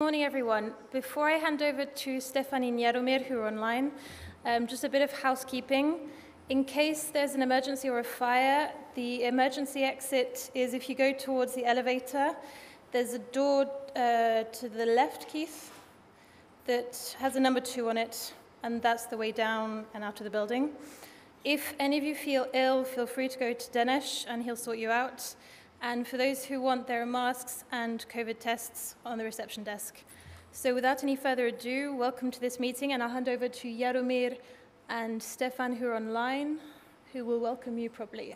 Good morning, everyone. Before I hand over to Stefani and Jaromir, who are online, um, just a bit of housekeeping. In case there's an emergency or a fire, the emergency exit is if you go towards the elevator, there's a door uh, to the left, Keith, that has a number two on it, and that's the way down and out of the building. If any of you feel ill, feel free to go to Dinesh and he'll sort you out. And for those who want, there are masks and COVID tests on the reception desk. So without any further ado, welcome to this meeting, and I'll hand over to Jaromir and Stefan, who are online, who will welcome you properly.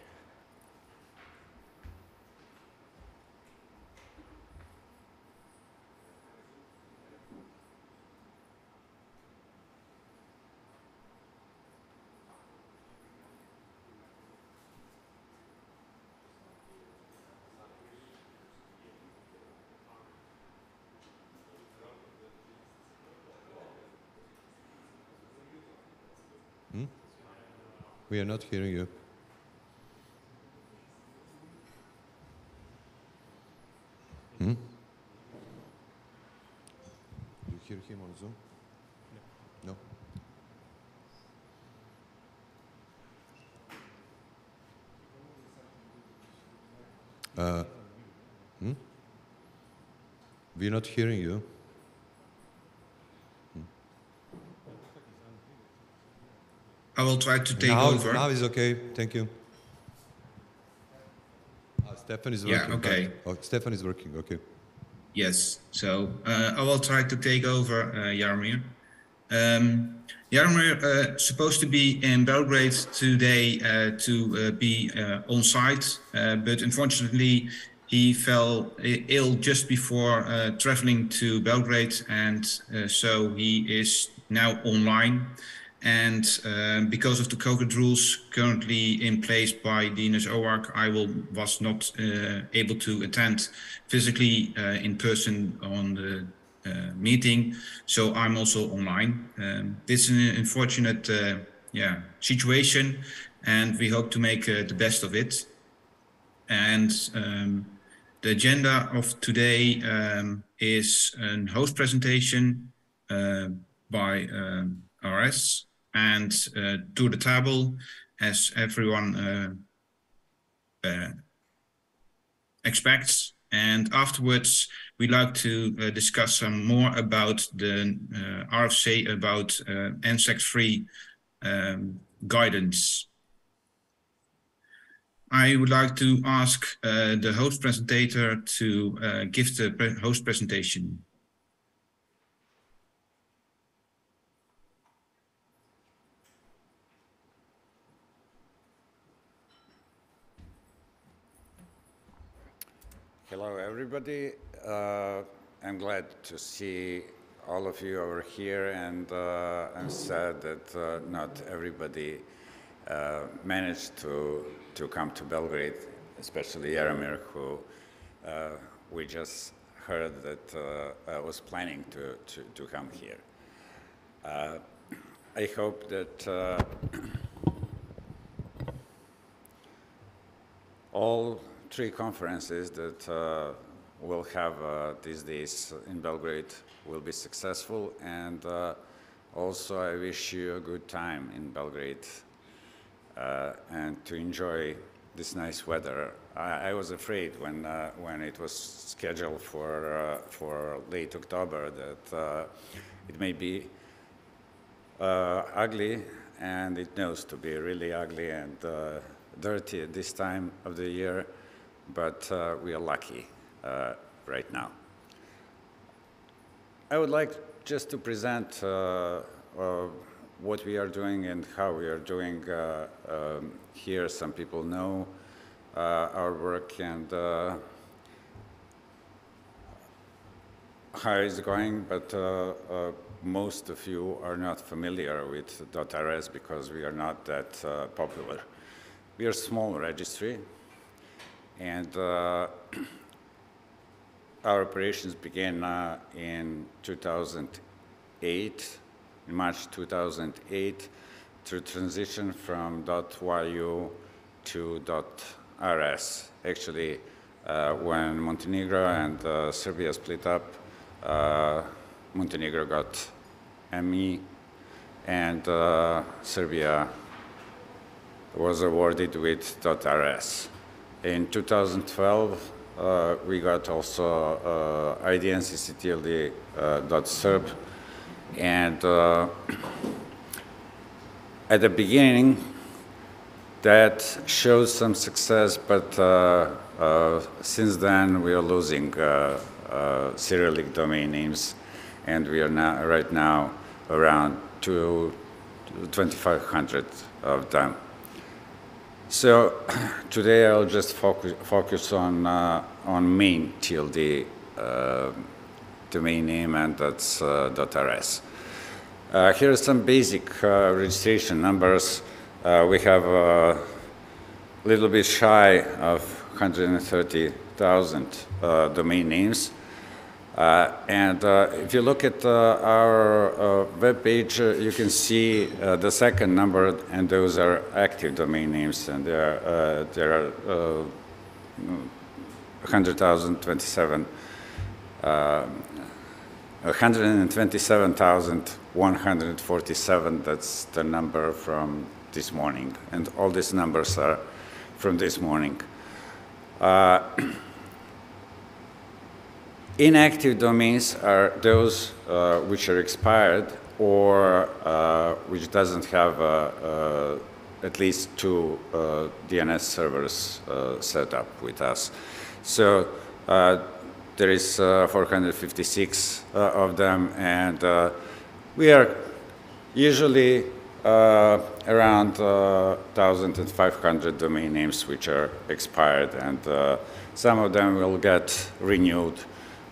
We are not hearing you. Hmm? You hear him on Zoom? No. No? Uh, hmm? We're not hearing you. Will try to take now, over. Now is okay. Thank you. Uh, Stefan is Yeah, working. okay. Oh, Stefan is working. Okay. Yes, so uh, I will try to take over, uh, Jaromir. Um, Jaromir uh, supposed to be in Belgrade today uh, to uh, be uh, on site, uh, but unfortunately he fell ill just before uh, traveling to Belgrade, and uh, so he is now online. And uh, because of the COVID rules currently in place by the DNS-OARC, I will was not uh, able to attend physically uh, in person on the uh, meeting, so I'm also online. Um, this is an unfortunate, uh, yeah, situation, and we hope to make uh, the best of it. And um, the agenda of today um, is a host presentation by um, RS and uh, tour de table, as everyone uh, uh, expects. And afterwards, we'd like to uh, discuss some more about the uh, RFC about uh, NSEC3 um, guidance. I would like to ask uh, the host presenter to give the pre host presentation. Hello, everybody. Uh, I'm glad to see all of you over here, and uh, I'm sad that uh, not everybody uh, managed to, to come to Belgrade, especially Jaromir, who uh, we just heard that uh, uh, was planning to, to, to come here. I hope that all three conferences that uh, we'll have uh, these days in Belgrade will be successful and uh, also I wish you a good time in Belgrade uh, and to enjoy this nice weather. I, I was afraid when, uh, when it was scheduled for, for late October that it may be ugly, and it knows to be really ugly and dirty at this time of the year, but uh, we are lucky uh, right now. I would like just to present uh, uh, what we are doing and how we are doing uh, um, here. Some people know our work and how it's going, but most of you are not familiar with .rs because we are not that uh, popular. We are a small registry, and uh, our operations began uh, in 2008, in March 2008, to transition from .yu to .rs. Actually, uh, when Montenegro and uh, Serbia split up, uh, Montenegro got ME, and uh, Serbia was awarded with .rs. In 2012, uh, we got also uh, uh, and uh, at the beginning, that shows some success, but uh, uh, since then we are losing uh, uh, Cyrillic domain names, and we are now right now around two, 2,500 of them. So today I'll just focus, focus on uh, on main TLD uh, domain name, and that's uh, .rs. Uh, here are some basic uh, registration numbers. Uh, we have a little bit shy of 130,000 uh, domain names. Uh, and uh, if you look at uh, our uh, web page, uh, you can see uh, the second number, and those are active domain names, and there are, there are 100,027 127,147, that's the number from this morning. And all these numbers are from this morning. Inactive domains are those uh, which are expired or uh, which doesn't have uh, uh, at least two uh, DNS servers uh, set up with us. So there is uh, 456 uh, of them, and we are usually around uh, 1,500 domain names which are expired, and some of them will get renewed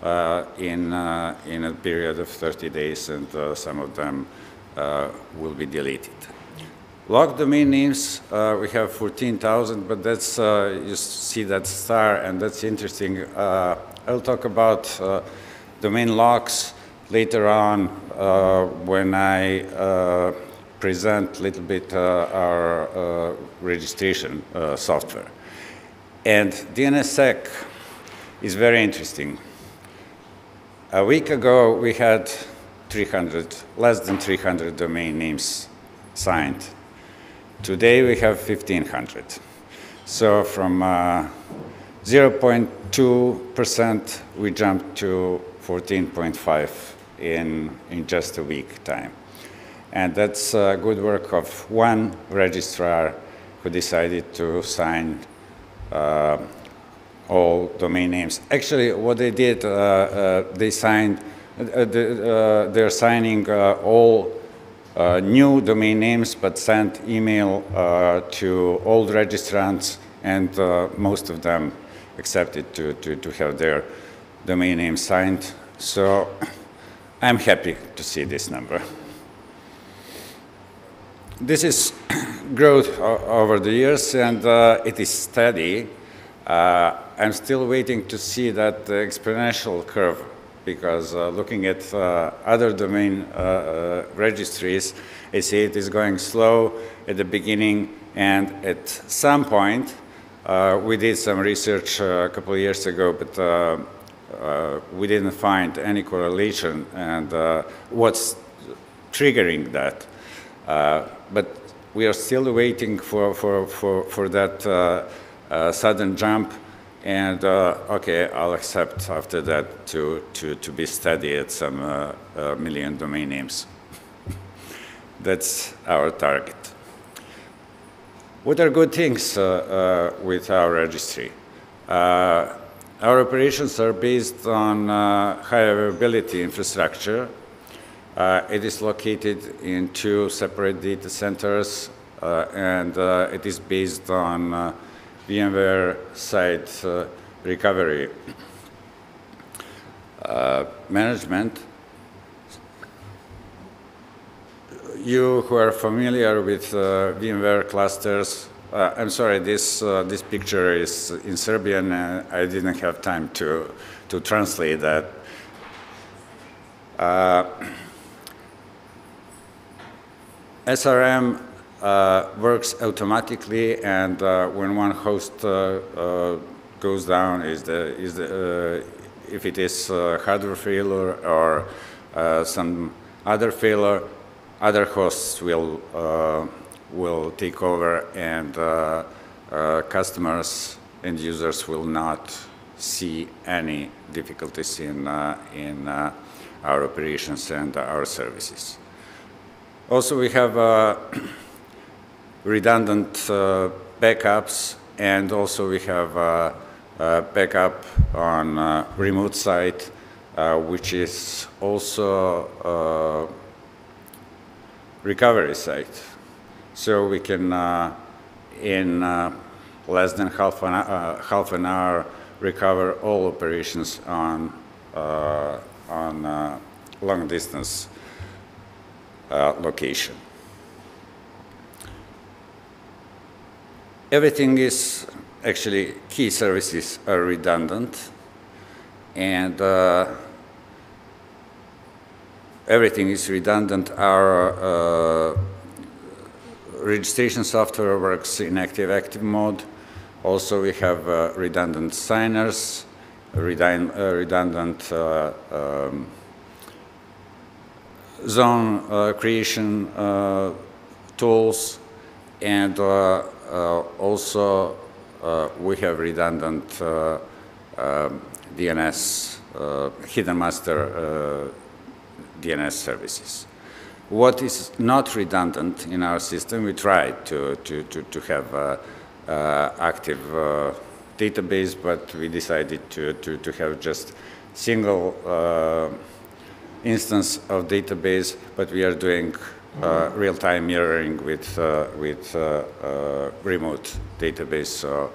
in, uh, in a period of 30 days, and uh, some of them uh, will be deleted. Locked domain names, uh, we have 14,000, but that's, uh, you see that star, and that's interesting. Uh, I'll talk about uh, domain locks later on uh, when I uh, present a little bit uh, our uh, registration uh, software. And DNSSEC is very interesting. A week ago, we had 300, less than 300 domain names signed. Today, we have 1,500. So from uh, 0.2%, we jumped to 14.5 in, in just a week time. And that's uh, good work of one registrar who decided to sign uh, all domain names. Actually, what they did, uh, uh, they signed, uh, the, they're signing all new domain names, but sent email to old registrants, and most of them accepted to, to, to have their domain name signed. So I'm happy to see this number. This is growth over the years, and uh, it is steady. Uh, I'm still waiting to see that exponential curve because uh, looking at uh, other domain registries, I see it is going slow at the beginning, and at some point, we did some research a couple of years ago, but uh, we didn't find any correlation and uh, what's triggering that. Uh, but we are still waiting for, for, for, for that sudden jump. And uh, okay, I'll accept after that to, to, to be steady at some uh, uh, million domain names. That's our target. What are good things uh, uh, with our registry? Uh, our operations are based on uh, high availability infrastructure. Uh, it is located in two separate data centers, uh, and uh, it is based on uh, VMware site uh, recovery uh, management. You who are familiar with uh, VMware clusters, uh, I'm sorry, this, uh, this picture is in Serbian. Uh, I didn't have time to, to translate that. SRM works automatically, and uh, when one host uh, uh, goes down, is the, is the, uh, if it is uh, hardware failure or uh, some other failure, other hosts will uh, will take over, and uh, uh, customers and users will not see any difficulties in uh, in uh, our operations and our services. Also, we have uh, redundant uh, backups, and also we have uh, backup on uh, remote site, which is also recovery site. So we can, in less than half an, uh, half an hour, recover all operations on, on long distance location. Everything is actually key services are redundant, and uh, everything is redundant. Our uh, registration software works in active-active mode. Also, we have uh, redundant signers, uh, redundant uh, um, zone uh, creation tools, and also uh, we have redundant uh, DNS, uh, hidden master uh, DNS services. What is not redundant in our system, we try to, to, to, to have uh, uh, active uh, database, but we decided to, to, to have just single uh, instance of database, but we are doing uh, real-time mirroring with, uh, with uh, uh, remote database, so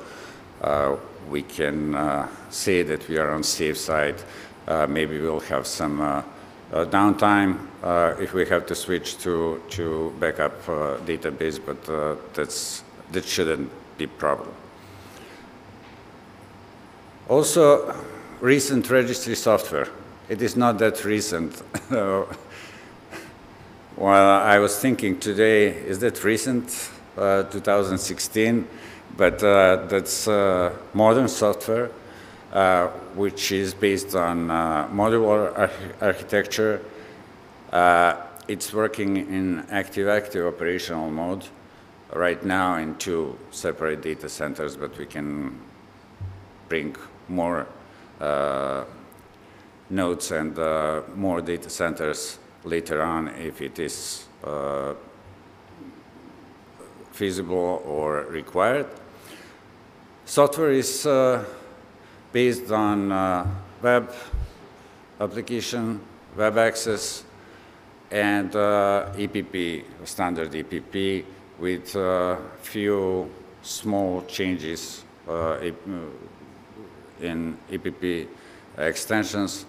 uh, we can say that we are on safe side. Maybe we'll have some downtime if we have to switch to, to backup database, but that's, that shouldn't be problem. Also, recent registry software. It is not that recent. Well, I was thinking today, is that recent, uh, 2016? But uh, that's uh, modern software, uh, which is based on uh, modular arch- architecture. Uh, it's working in active-active operational mode right now in two separate data centers, but we can bring more nodes and more data centers later on if it is uh, feasible or required. Software is uh, based on uh, web application, web access, and uh, EPP, standard EPP, with uh, few small changes uh, in EPP extensions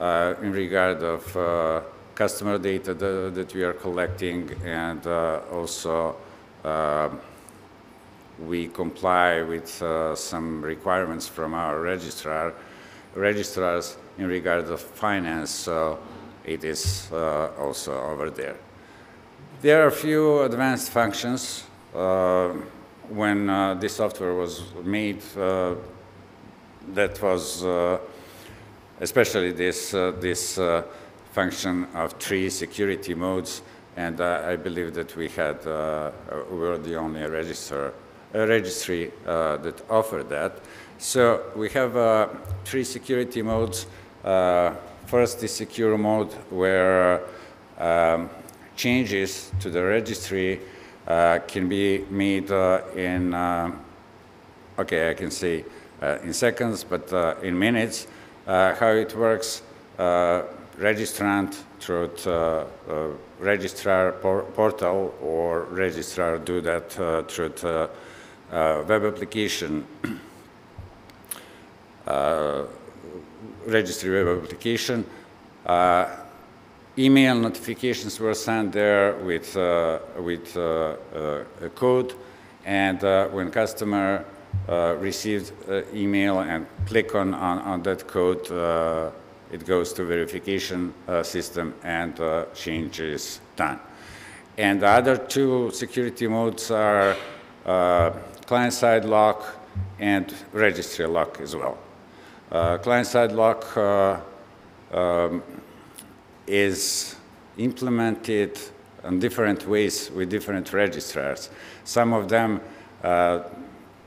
in regard of customer data tha- that we are collecting and uh, also uh, we comply with uh, some requirements from our registrar, registrars in regard of finance, so it is uh, also over there. There are a few advanced functions. Uh, when uh, this software was made, uh, that was especially this, this function of three security modes, and uh, I believe that we had, uh, we were the only register, uh, registry that offered that. So we have uh, three security modes. Uh, first, the secure mode, where um, changes to the registry uh, can be made in, okay, I can say in seconds, but in minutes. How it works, uh, registrant through uh, uh, registrar por- portal or registrar do that uh, through the uh, web application, uh, registry web application. Uh, email notifications were sent there with, uh, with a code, and when customer received email and click on, on, on that code, it goes to verification uh, system and uh, change is done. And the other two security modes are uh, client-side lock and registry lock as well. Client-side lock um, is implemented in different ways with different registrars. Some of them uh,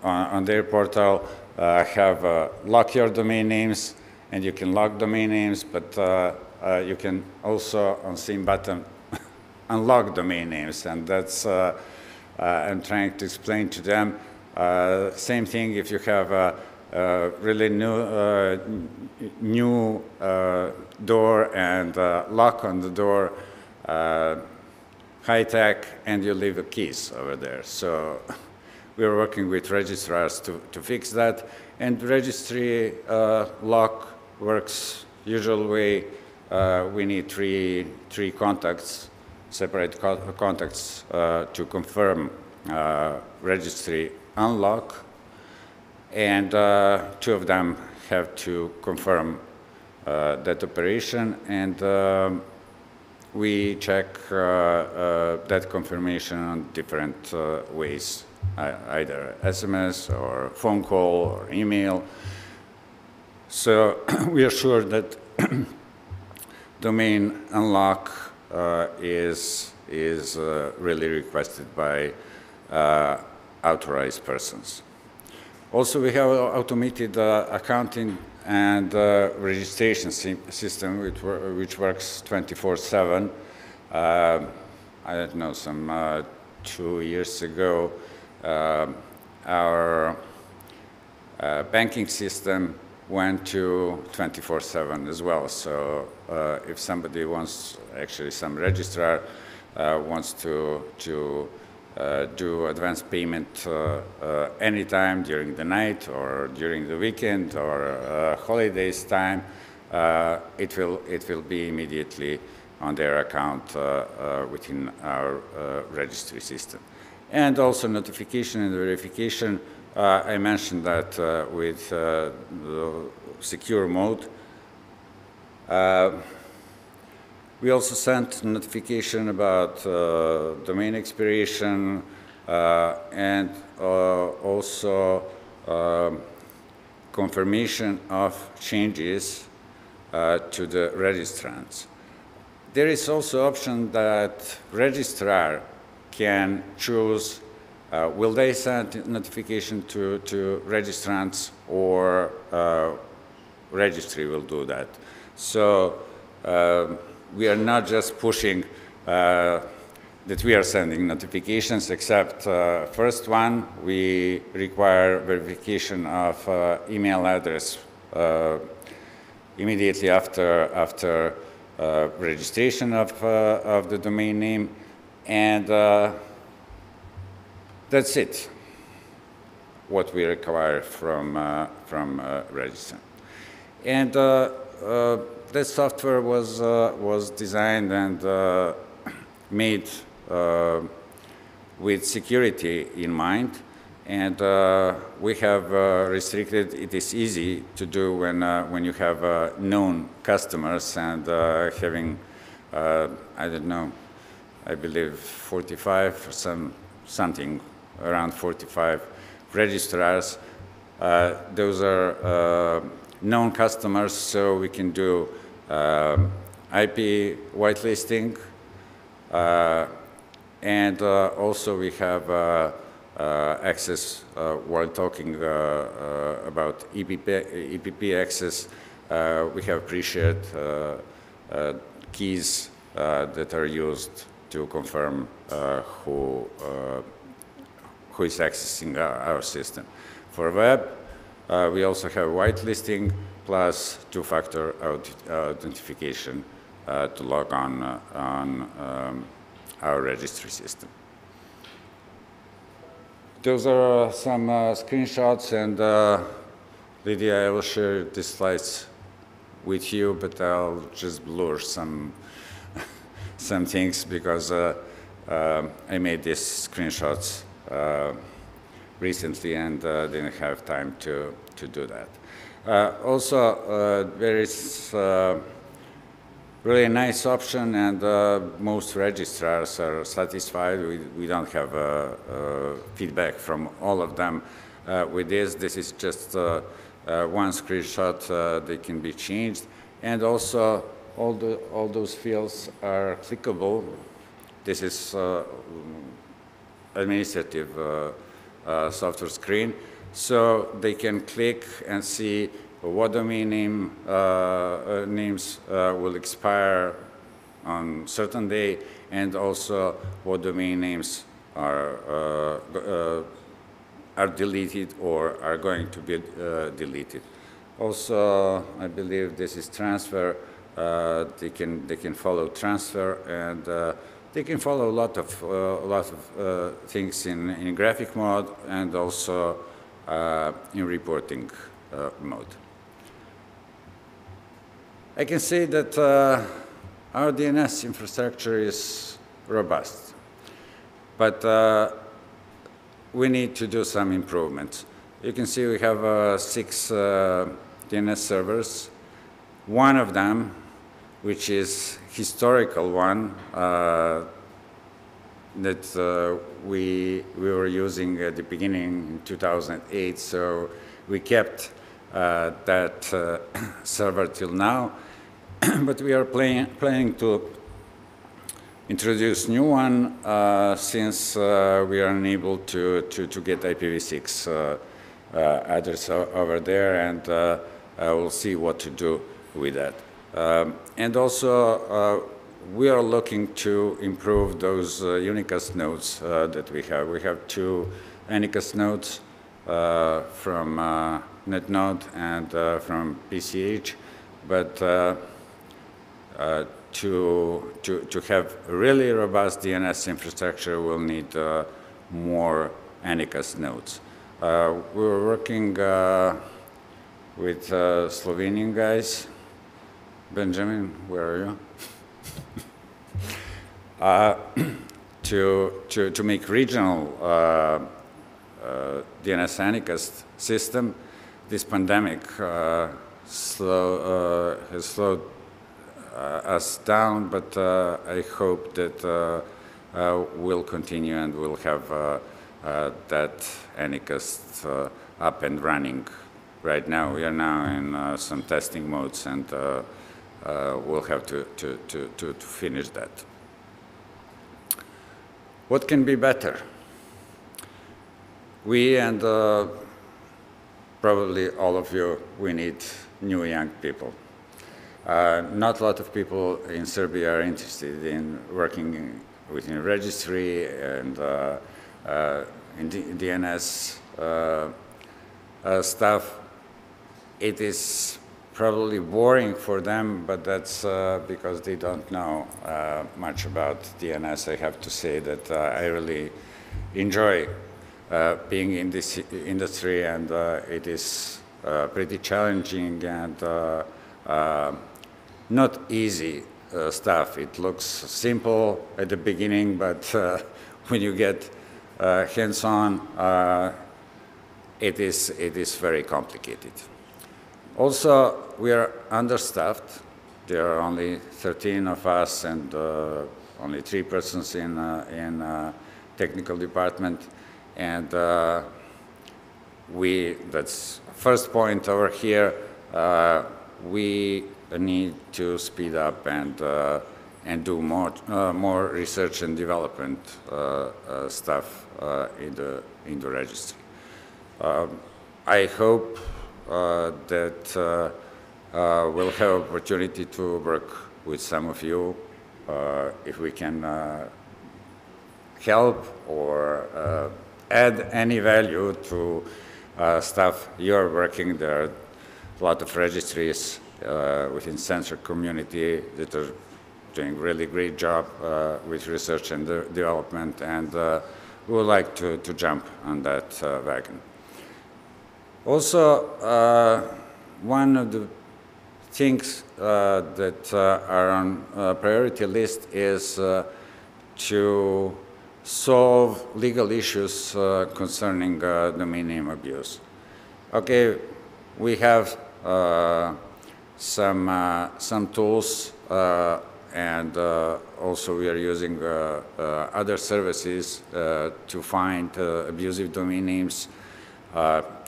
on, on, their portal uh, have uh, lock your domain names, and you can lock domain names, but uh, uh, you can also on same button unlock domain names, and that's uh, uh, I'm trying to explain to them. Uh, same thing if you have a, a really new new door and lock on the door high tech and you leave the keys over there. So we're working with registrars to, to fix that. And registry uh, lock works usual way. Uh, we need three, three contacts, separate co contacts uh, to confirm uh, registry unlock. And two of them have to confirm that operation. And um, we check uh, uh, that confirmation on different uh, ways, either SMS or phone call or email. So we are sure that domain unlock uh, is, is uh, really requested by uh, authorized persons. Also, we have automated accounting and uh, registration system which, which works 24-7. Uh, I don't know, some uh, two years ago, uh, our uh, banking system went to 24-7 as well. So uh, if somebody wants, actually some registrar wants to, to uh, do advance payment uh, uh, anytime during the night or during the weekend or holidays time, it, will, it will be immediately on their account within our registry system. And also notification and verification, I mentioned that with the secure mode. We also sent notification about uh, domain expiration uh, and uh, also um, confirmation of changes uh, to the registrants. There is also option that registrar can choose uh, will they send notification to, to registrants or uh, registry will do that. So um, we are not just pushing uh, that we are sending notifications, except uh, first one, we require verification of uh, email address uh, immediately after, after uh, registration of, uh, of the domain name, and that's it, what we require from, from registrant. And this software was, uh, was designed and uh, made uh, with security in mind. And uh, we have uh, restricted, it is easy to do when, uh, when you have known customers and having, I don't know, I believe 45 or some, something around 45 registrars. Uh, those are uh, known customers, so we can do um, IP whitelisting, uh, and uh, also we have uh, uh access while talking about EPP, EPP access. we have pre-shared keys that are used to confirm who who is accessing our, system. For web, uh, we also have whitelisting plus two-factor authentication uh, to log on uh, on um, our registry system. Those are uh, some uh, screenshots, and uh, Lydia, I will share these slides with you, but I'll just blur some some things because I made these screenshots recently and didn't have time to to do that. Uh, also, uh, there is uh, really a nice option and uh, most registrars are satisfied. We, we don't have uh, uh, feedback from all of them with this. This is just uh, one screenshot, uh, they can be changed. And also, all, the, all those fields are clickable. This is uh, administrative uh, uh, software screen. So they can click and see what domain name, uh, names will expire on certain day and also what domain names are, are deleted or are going to be deleted. Also, I believe this is transfer. Uh, they can they can follow transfer and uh, they can follow a lot of uh, a lot of uh, things in in graphic mode and also uh, in reporting uh, mode. I can say that our DNS infrastructure is robust, but we need to do some improvements. You can see we have six DNS servers. One of them, which is historical one, uh, that uh, we, we were using at the beginning in 2008, so we kept uh, that server till now. but we are planning, planning to introduce new one uh, since uh, we are unable to, to, to get IPv6 uh, address over there, and we'll see what to do with that. Um, and also, uh, we are looking to improve those uh, Unicast nodes uh, that we have. We have two Unicast nodes from Netnod and from PCH, but to, to, to have really robust DNS infrastructure, we'll need uh, more Anycast nodes. Uh, we were working uh, with Slovenian guys. Benjamin, where are you? uh, to, to, to make regional uh, uh, DNS Anycast system. This pandemic uh, slow, uh, has slowed uh, us down, but I hope that we'll continue and we'll have that uh, up and running. Right now, we are now in some testing modes, and we'll have to, to, to, to, to finish that. What can be better? We and uh, probably all of you, we need new young people. Uh, not a lot of people in Serbia are interested in working in, within registry and uh, uh, in D- DNS uh, uh, stuff. It is probably boring for them, but that's uh, because they don't know uh, much about DNS. I have to say that uh, I really enjoy uh, being in this industry, and uh, it is uh, pretty challenging and not easy stuff. It looks simple at the beginning, but when you get hands-on, it is it is very complicated. Also, we are understaffed. There are only 13 of us and uh, only three persons in uh, in uh, technical department, and uh, we that's first point over here. Uh, we need to speed up and uh, and do more more research and development stuff in the in the registry. Um, I hope that uh, uh, we'll have opportunity to work with some of you uh, if we can uh, help or uh, add any value to uh, stuff you're working. There are a lot of registries uh, within CENTR community that are doing really great job uh, with research and de- development, and uh, we would like to, to jump on that uh, wagon. Also, uh, one of the things uh, that uh, are on uh, priority list is to solve legal issues concerning domain name abuse. Okay, we have some uh, some tools, uh, and uh, also we are using other services to find abusive domain names.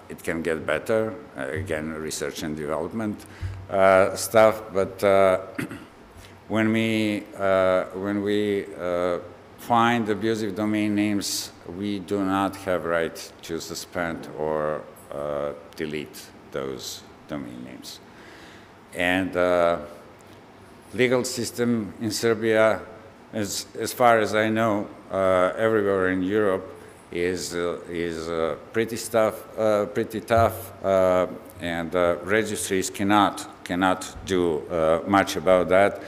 It can get better. Uh, again, research and development uh, stuff. But uh, when we uh, when we uh, find abusive domain names, we do not have right to suspend or delete those domain names. And legal system in Serbia, as, as far as I know, everywhere in Europe is, uh, is uh, pretty, uh, pretty tough, uh, and uh, registries cannot, cannot do much about that.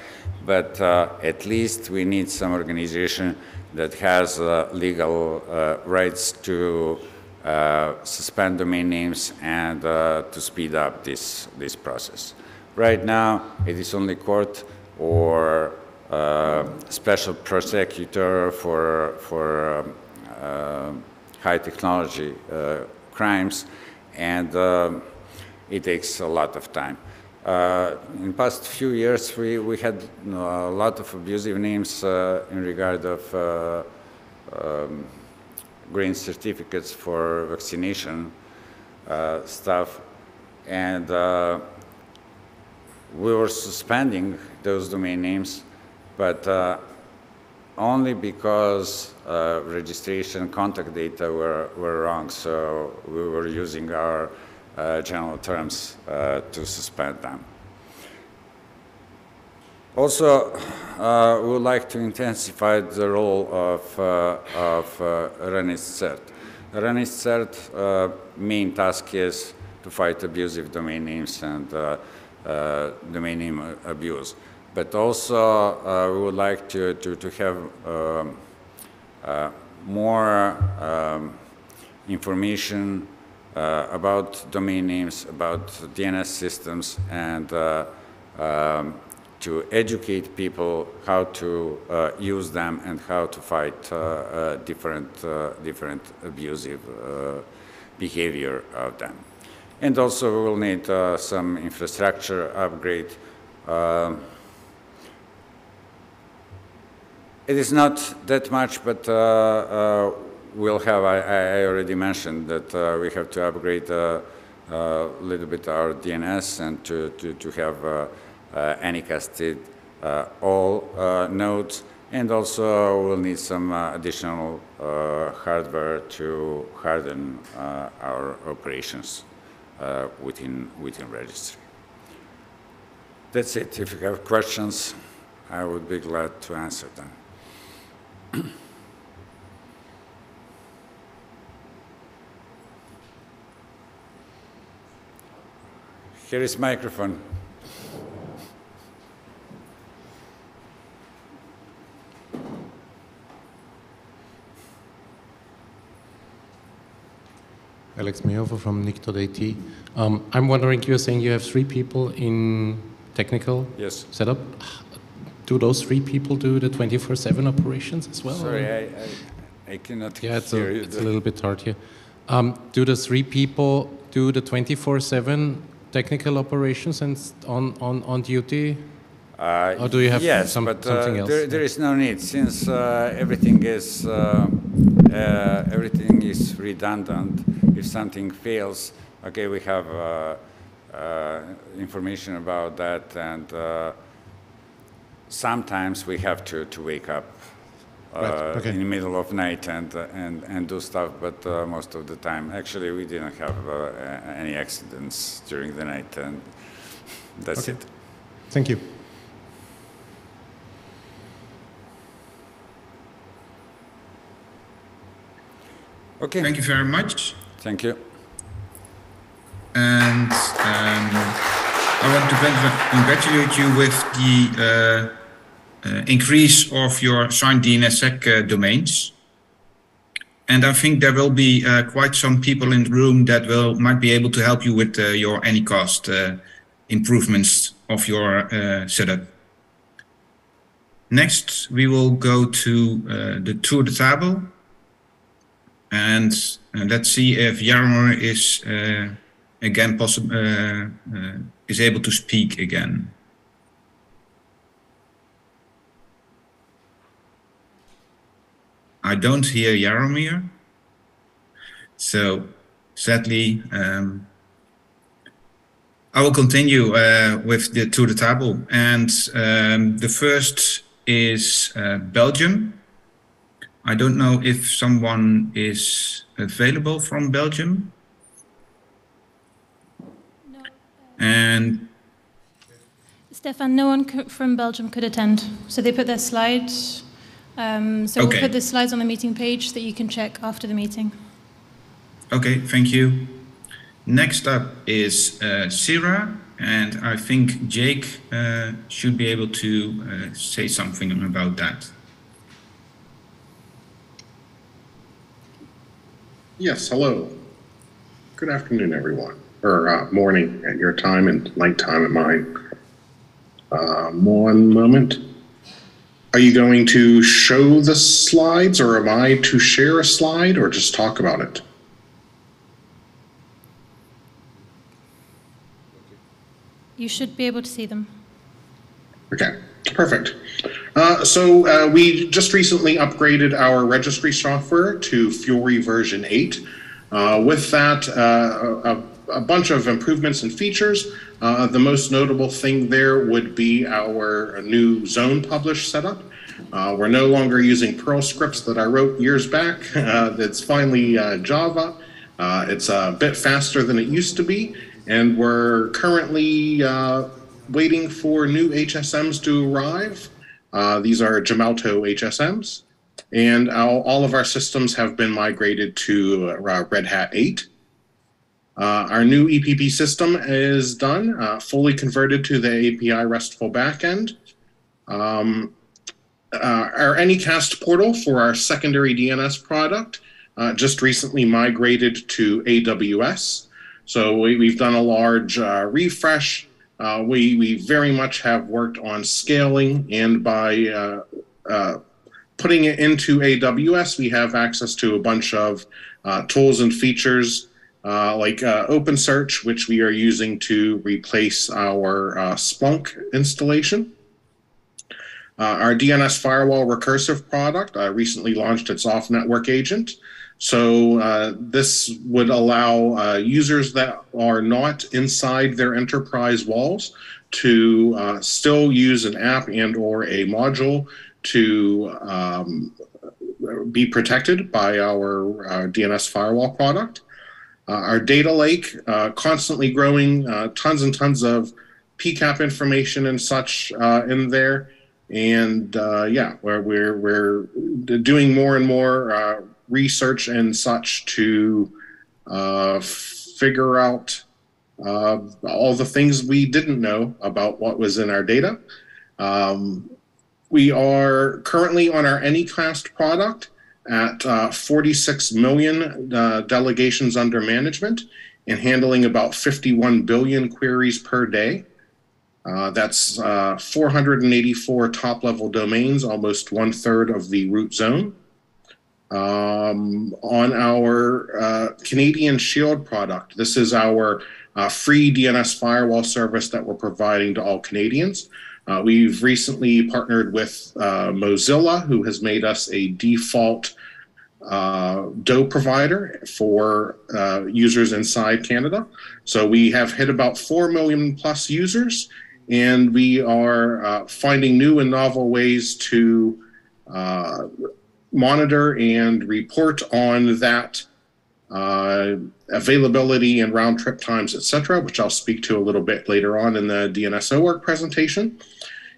But at least we need some organization that has legal rights to uh, suspend domain names and uh, to speed up this, this process. Right now, it is only court or uh, special prosecutor for, for um, high technology uh, crimes, and um it takes a lot of time. Uh, in past few years, we, we had you know, a lot of abusive names uh, in regard of uh, um, green certificates for vaccination uh, stuff, and uh, we were suspending those domain names, but uh, only because uh, registration contact data were, were wrong. So we were using our uh, general terms uh, to suspend them. Also, uh, we would like to intensify the role of, uh, of uh, RNIDS-CERT. RNIDS-CERT uh, main task is to fight abusive domain names and domain name abuse. But also, uh, we would like to, to, to have um, uh, more um, information uh, about domain names, about DNS systems, and uh, um, to educate people how to uh, use them and how to fight uh, different, different abusive behavior of them. And also, we will need some infrastructure upgrade. Um, It is not that much, but uh, uh, we'll have, I, I already mentioned that uh, we have to upgrade a little bit our DNS and to, to, to have anycasted all nodes. And also we'll need some uh, additional uh, hardware to harden uh, our operations within, within registry. That's it. If you have questions, I would be glad to answer them. Here is microphone. Alex Mayerhofer from nic.at. Um, I'm wondering, you're saying you have three people in technical Yes. setup. Do those three people do the 24/7 operations as well? Sorry, I, I, I cannot Yeah, it's a, hear you. it's a little bit hard here. Um, do the three people do the 24/7 technical operations and on, on, on duty? Uh, Or do you have yes, some- but, something uh, else? There, there is no need since uh, everything is uh, uh, everything is redundant. If something fails, okay, we have uh, uh, information about that, and uh, sometimes we have to, to wake up uh, Right, okay. in the middle of night and uh, and and do stuff. But uh, most of the time, actually, we didn't have uh, any accidents during the night, and that's Okay. it. Thank you. Okay, Thank you very much. thank you. And um, I want to congratulate you with the uh, uh, increase of your signed DNSSEC uh, domains. And I think there will be uh, quite some people in the room that will might be able to help you with uh, your Anycast improvements of your setup. Next, we will go to the tour de table. And let's see if Jaromir is again possible uh, uh, is able to speak again. I don't hear Jaromir. So sadly, um, I will continue uh, with the tour de table, and um, the first is uh, Belgium. I don't know if someone is available from Belgium, and Stefan, no one from Belgium could attend, so they put their slides. Um, so Okay. we'll put the slides on the meeting page that you can check after the meeting. Okay, thank you. Next up is uh, CIRA, and I think Jake uh, should be able to uh, say something about that. Yes, hello. Good afternoon, everyone, or uh, morning at your time and nighttime at mine. Um, one moment. Are you going to show the slides, or am I to share a slide, or just talk about it? You should be able to see them. Okay, perfect. Uh, so uh, we just recently upgraded our registry software to Fury version 8. Uh, with that, uh, a, bunch of improvements and features. Uh, the most notable thing there would be our new zone publish setup. Uh, we're no longer using Perl scripts that I wrote years back. Uh, that's finally uh, Java. Uh, it's a bit faster than it used to be, and we're currently uh, waiting for new HSMs to arrive. These are Gemalto HSMs, and all, of our systems have been migrated to Red Hat 8. Uh, our new EPP system is done, uh, fully converted to the API RESTful backend. Um, uh, our Anycast portal for our secondary DNS product uh, just recently migrated to AWS. So we, we've done a large uh, refresh. Uh, we, we very much have worked on scaling, and by putting it into AWS, we have access to a bunch of tools and features uh, like uh, OpenSearch, which we are using to replace our uh, Splunk installation. Uh, our DNS firewall recursive product uh, recently launched its off network agent. So uh, this would allow users that are not inside their enterprise walls to still use an app and or a module to um, be protected by our DNS firewall product. Uh, our data lake uh, constantly growing, uh, tons and tons of PCAP information and such in there. And yeah, we're we're doing more and more research and such to figure out uh, all the things we didn't know about what was in our data. Um, we are currently on our Anycast product at uh, 46 million uh, delegations under management and handling about 51 billion queries per day. Uh, that's uh, 484 top level domains, almost one third of the root zone. Um, on our uh, Canadian Shield product, this is our uh, free DNS firewall service that we're providing to all Canadians. Uh, we've recently partnered with uh, Mozilla, who has made us a default uh, DoH provider for uh, users inside Canada. So we have hit about 4 million plus users, and we are uh, finding new and novel ways to uh, monitor and report on that uh, availability and round trip times, et cetera, which I'll speak to a little bit later on in the DNS-OARC presentation.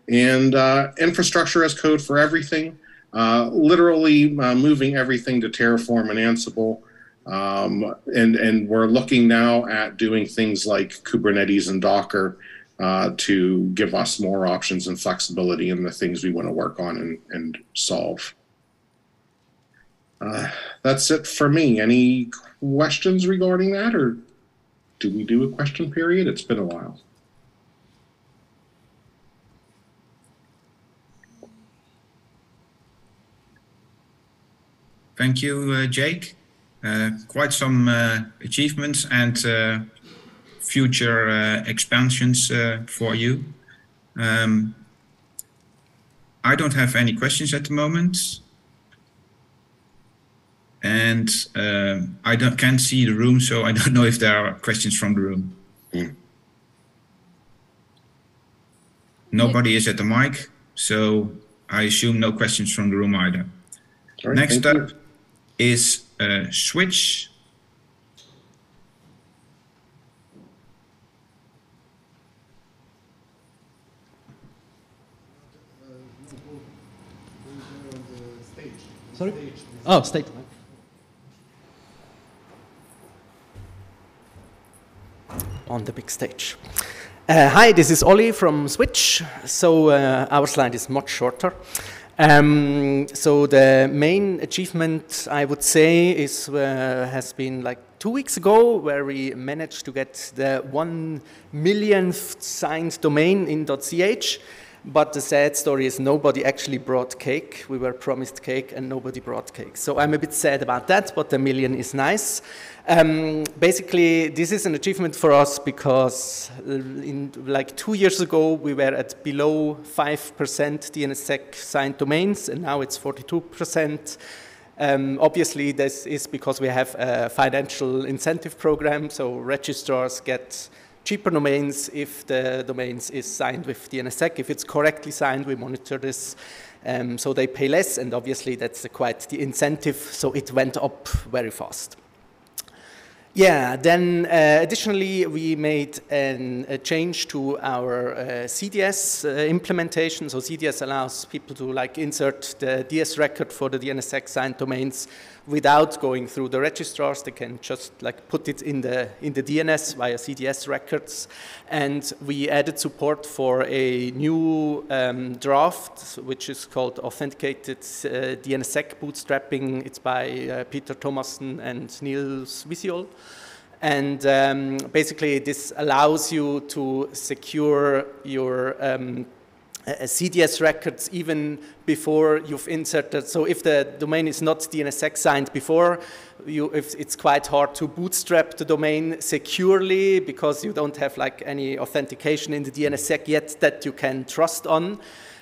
And uh, infrastructure as code for everything, uh, literally uh, moving everything to Terraform and Ansible. Um, and, and we're looking now at doing things like Kubernetes and Docker uh, to give us more options and flexibility in the things we want to work on and, and solve. Uh, that's it for me. Any questions regarding that, or do we do a question period? It's been a while. Thank you, uh, Jake. Uh, quite some uh, achievements and uh, future uh, expansions uh, for you. Um, I don't have any questions at the moment. and um I don't, can't see the room, so I don't know if there are questions from the room. Nobody is at the mic, so I assume no questions from the room either. Next thank you. Up is uh, Switch. Sorry? Oh, state. On the big stage. Uh, hi, this is Oli from Switch. So uh, our slide is much shorter. Um, so the main achievement, I would say, is uh, has been like two weeks ago, where we managed to get the one millionth signed domain in .ch. But the sad story is nobody actually brought cake. We were promised cake and nobody brought cake. So I'm a bit sad about that, but the million is nice. Um, basically, this is an achievement for us because uh, in like two years ago, we were at below 5% DNSSEC signed domains, and now it's 42%. Um, obviously, this is because we have a financial incentive program, so registrars get cheaper domains if the domains is signed with DNSSEC. If it's correctly signed, we monitor this. Um, so they pay less, and obviously that's quite the incentive, so it went up very fast. Yeah, then uh, additionally, we made an, a change to our uh, CDS uh, implementation. So CDS allows people to like insert the DS record for the DNSSEC signed domains without going through the registrars. They can just like put it in the in the DNS via CDS records. And we added support for a new um, draft, which is called Authenticated uh, DNSSEC Bootstrapping. It's by uh, Peter Thomassen and Nils Wisiol. And um, basically, this allows you to secure your um, CDS records even before you've inserted. So if the domain is not DNSSEC signed before, you, it's quite hard to bootstrap the domain securely because you don't have like any authentication in the DNSSEC yet that you can trust on.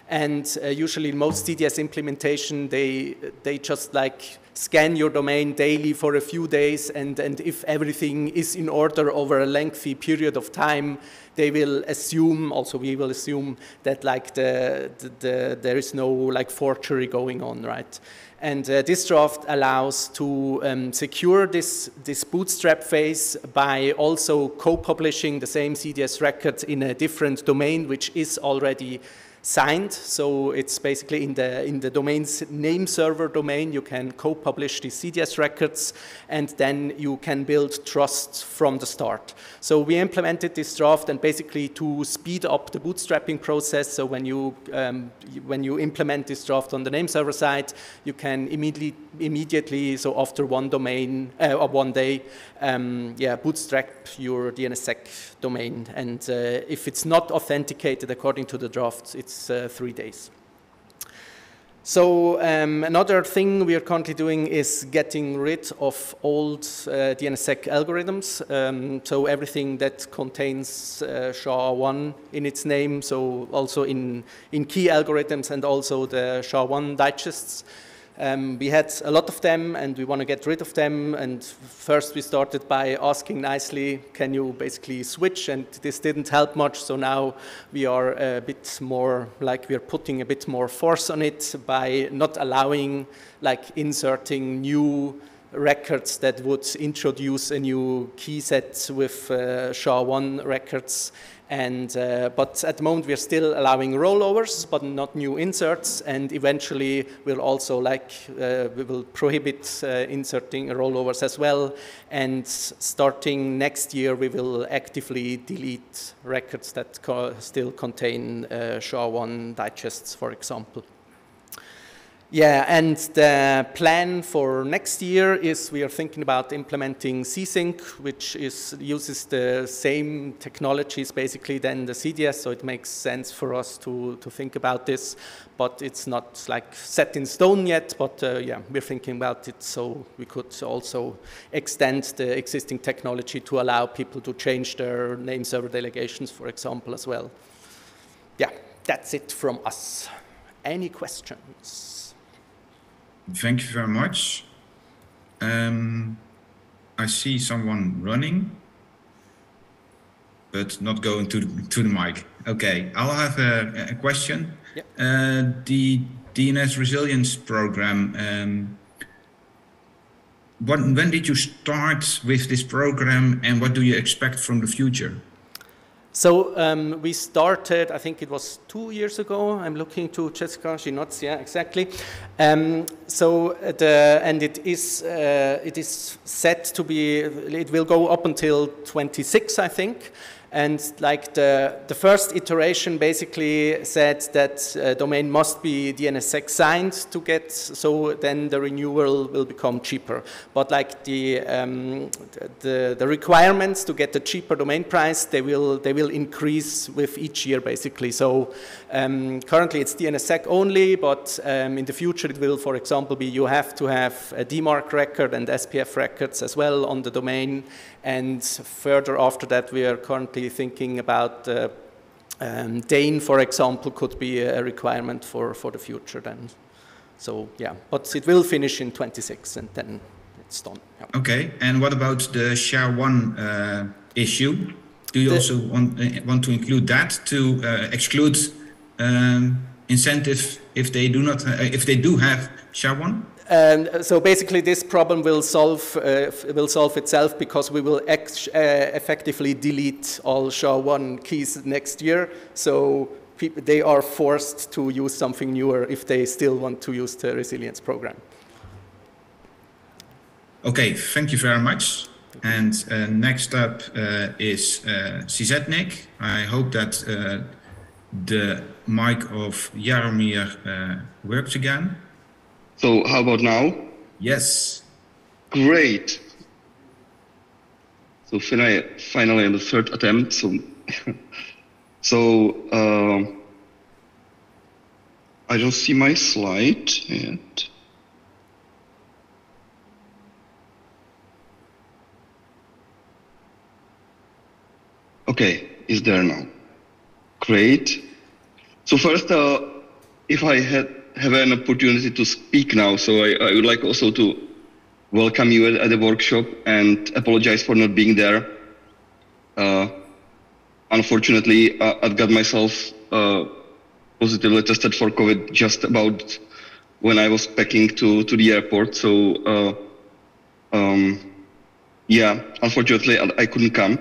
And uh, usually most CDS implementation, they, they just like scan your domain daily for a few days, and, and if everything is in order over a lengthy period of time, they will assume, also we will assume that like the, the, the there is no like forgery going on, right? And uh, this draft allows to um, secure this, this bootstrap phase by also co-publishing the same CDS record in a different domain, which is already signed. So it's basically in the, in the domain's name server domain, you can co-publish these CDS records, and then you can build trust from the start. So we implemented this draft and basically to speed up the bootstrapping process. So when you, um, when you implement this draft on the name server side, you can immediately, immediately so after one domain, uh, or one day, um, yeah, bootstrap your DNSSEC domain. And uh, if it's not authenticated according to the draft, it's uh, three days. So um, another thing we are currently doing is getting rid of old uh, DNSSEC algorithms. Um, so everything that contains uh, SHA-1 in its name, so also in, in key algorithms and also the SHA-1 digests. Um, we had a lot of them and we want to get rid of them. And first we started by asking nicely, can you basically switch? And this didn't help much. So now we are a bit more like we are putting a bit more force on it by not allowing like inserting new records that would introduce a new key set with uh, SHA-1 records. And, uh, but at the moment we're still allowing rollovers, but not new inserts. And eventually we'll also like, uh, we will prohibit uh, inserting rollovers as well. And starting next year, we will actively delete records that co still contain uh, SHA-1 digests, for example. Yeah, and the plan for next year is we are thinking about implementing CSync, which is uses the same technologies basically than the CDS, so it makes sense for us to, to think about this, but it's not like set in stone yet, but uh, yeah, we're thinking about it so we could also extend the existing technology to allow people to change their name server delegations, for example, as well. Yeah, that's it from us. Any questions? Thank you very much. Um, I see someone running, but not going to the, to the mic. Okay, I'll have a, a question. Yep. Uh, the DNS resilience program. Um, what, when did you start with this program, and what do you expect from the future? So um, we started, I think it was two years ago. I'm looking to Jessica, she nods, yeah, exactly. Um, so uh, the, and it is uh, it is set to be, it will go up until 26, I think. And like the, the first iteration basically said that uh, domain must be DNSSEC signed to get, so then the renewal will become cheaper. But like the, um, the, the requirements to get the cheaper domain price, they will, they will increase with each year basically. So um, currently it's DNSSEC only, but um, in the future it will, for example, be you have to have a DMARC record and SPF records as well on the domain. And further after that, we are currently thinking about uh, um, DANE, for example, could be a requirement for, for the future then. So yeah, but it will finish in 26 and then it's done. Yeah. Okay, and what about the SHA-1 uh, issue? Do you The- also want, uh, want to include that to uh, exclude um, incentive if they do not, uh, if they do have SHA-1? And so basically, this problem will solve uh, will solve itself because we will uh, effectively delete all SHA-1 keys next year. So they are forced to use something newer if they still want to use the resilience program. Okay, thank you very much. And uh, next up uh, is uh, CZ.NIC. I hope that uh, the mic of Jaromir uh, works again. So how about now? Yes. Great. So finally, finally on the third attempt. So, so um I don't see my slide yet. Okay, is there now? Great. So first, uh, if I had have an opportunity to speak now, so I, I would like also to welcome you at, at the workshop and apologize for not being there. Uh, unfortunately, uh, I've got myself uh, positively tested for COVID just about when I was packing to, to the airport. So, uh, um, yeah, unfortunately, I, I couldn't come.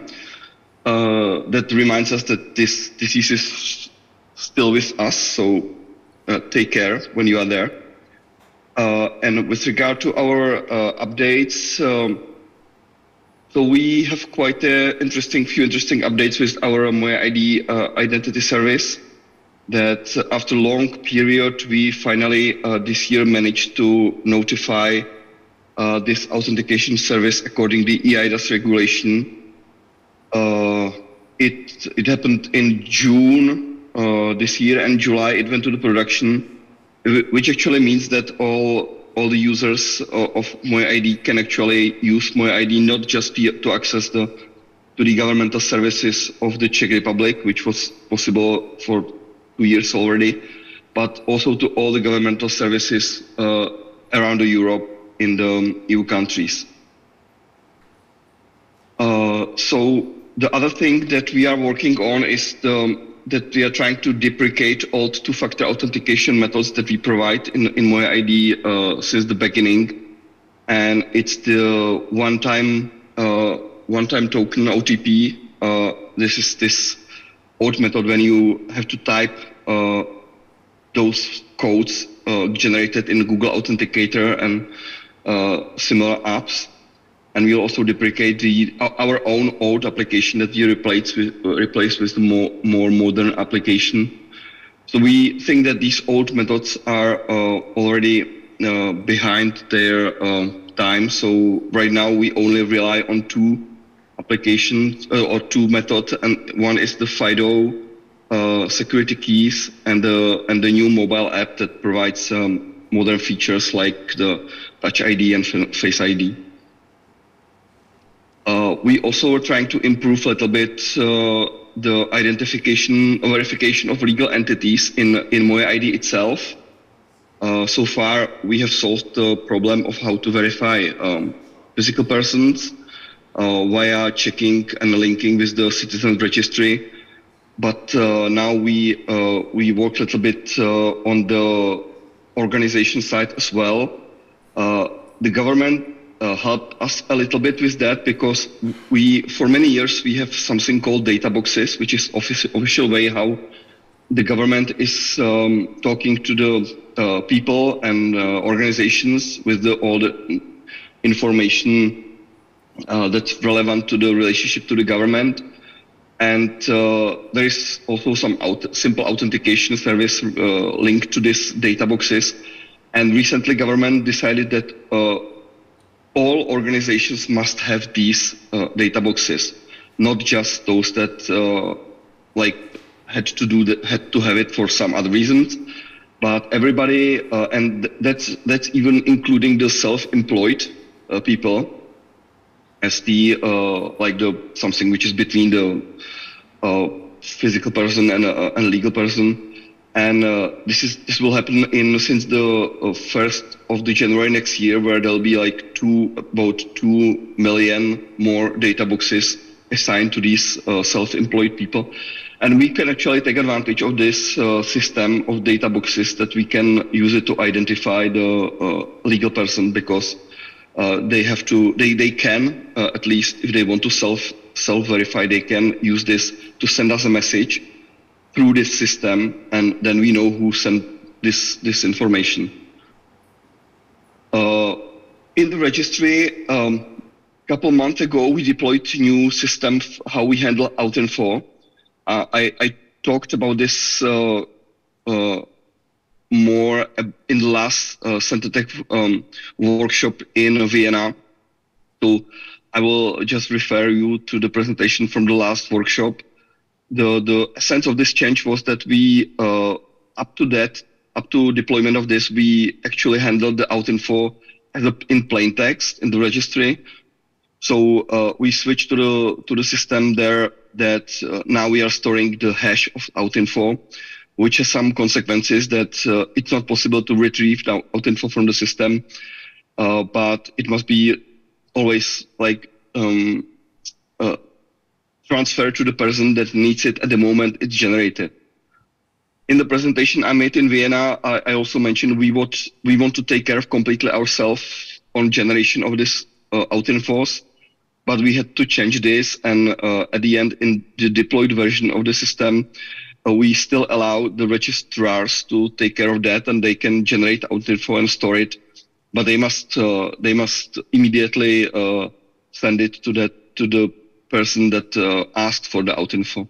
Uh, that reminds us that this disease is still with us. So uh, take care when you are there. Uh, and with regard to our uh, updates, um, so we have quite a interesting few interesting updates with our MojeID uh, identity service. That after a long period, we finally this year managed to notify uh, this authentication service according to the EIDAS regulation. Uh, it it happened in June uh, this year, and July it went to the production, which actually means that all all the users of, of MojeID can actually use MojeID not just to, access the to the governmental services of the Czech Republic, which was possible for two years already, but also to all the governmental services uh, around Europe in the EU countries. Uh, so the other thing that we are working on is the, that we are trying to deprecate all two-factor authentication methods that we provide in, in MojeID uh, since the beginning. And it's the one-time uh, one-time token OTP. Uh, this is this old method when you have to type uh, those codes uh, generated in Google Authenticator and uh, similar apps and we'll also deprecate the our own old application that we replace with uh, replace with the more more modern application. So we think that these old methods are uh, already uh, behind their uh, time. So right now we only rely on two applications uh, or two methods, and one is the FIDO uh, security keys and the and the new mobile app that provides um, modern features like the Touch ID and Face ID. Uh, we also are trying to improve a little bit uh, the identification verification of legal entities in in MojeID itself. uh, so far we have solved the problem of how to verify um, physical persons uh, via checking and linking with the citizen registry. But uh, now we we work a little bit on the organization side as well. The government uh, helped us a little bit with that because we, for many years, we have something called data boxes, which is offici- official way how the government is um, talking to the uh, people and uh, organizations with the, all the information uh, that's relevant to the relationship to the government. And uh, there is also some aut- simple authentication service uh, linked to these data boxes. And recently, government decided that all organizations must have these uh, data boxes, not just those that uh, like had to do that, had to have it for some other reasons, but everybody, uh, and that's that's even including the self-employed uh, people, as the uh, like the something which is between the uh, physical person and a, and legal person. And uh, this is this will happen in since the uh, first of the January next year, where there'll be like two about two million more data boxes assigned to these uh, self-employed people, and we can actually take advantage of this uh, system of data boxes that we can use it to identify the uh, legal person because uh, they have to they they can at least if they want to self self verify they can use this to send us a message through this system and then we know who sent this this information uh, in the registry um, a couple months ago we deployed a new system how we handle auth info uh, I, I talked about this uh, uh, more in the last uh, CENTR Tech um, workshop in Vienna. So I will just refer you to the presentation from the last workshop. The the essence of this change was that we uh, up to that up to deployment of this we actually handled the auth info as a, in plain text in the registry. So uh, we switched to the to the system there that uh, now we are storing the hash of auth info which has some consequences that uh, it's not possible to retrieve the auth info from the system, uh, but it must be always like um, uh, transferred to the person that needs it at the moment it's generated. In the presentation I made in Vienna, I, I also mentioned we want we want to take care of completely ourselves on generation of this uh, auth infos, but we had to change this, and uh, at the end, in the deployed version of the system, uh, we still allow the registrars to take care of that and they can generate auth info and store it but they must uh, they must immediately uh, send it to that to the person that uh, asked for the auth info.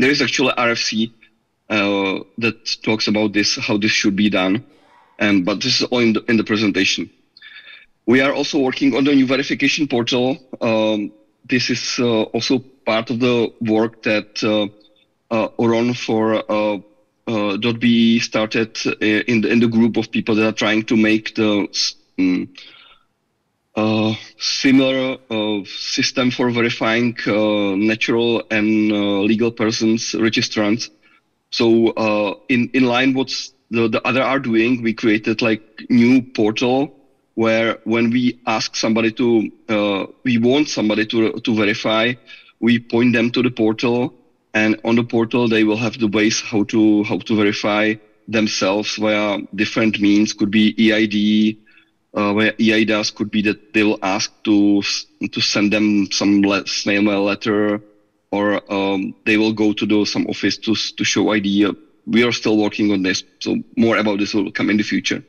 There is actually rfc uh, that talks about this how this should be done and but this is all in the, in the presentation. We are also working on the new verification portal. Um, this is uh, also part of the work that uh, Oron for uh, uh, .be started in the in the group of people that are trying to make the um, uh, similar uh, system for verifying uh, natural and legal persons registrants. So in in line what's the, the other are doing, we created like new portal where when we ask somebody to, we want somebody to to verify, we point them to the portal and on the portal they will have the ways how to how to verify themselves via different means could be eid uh, where eidas could be that they will ask to to send them some le- snail mail letter or um, they will go to the some office to to show id we are still working on this so more about this will come in the future.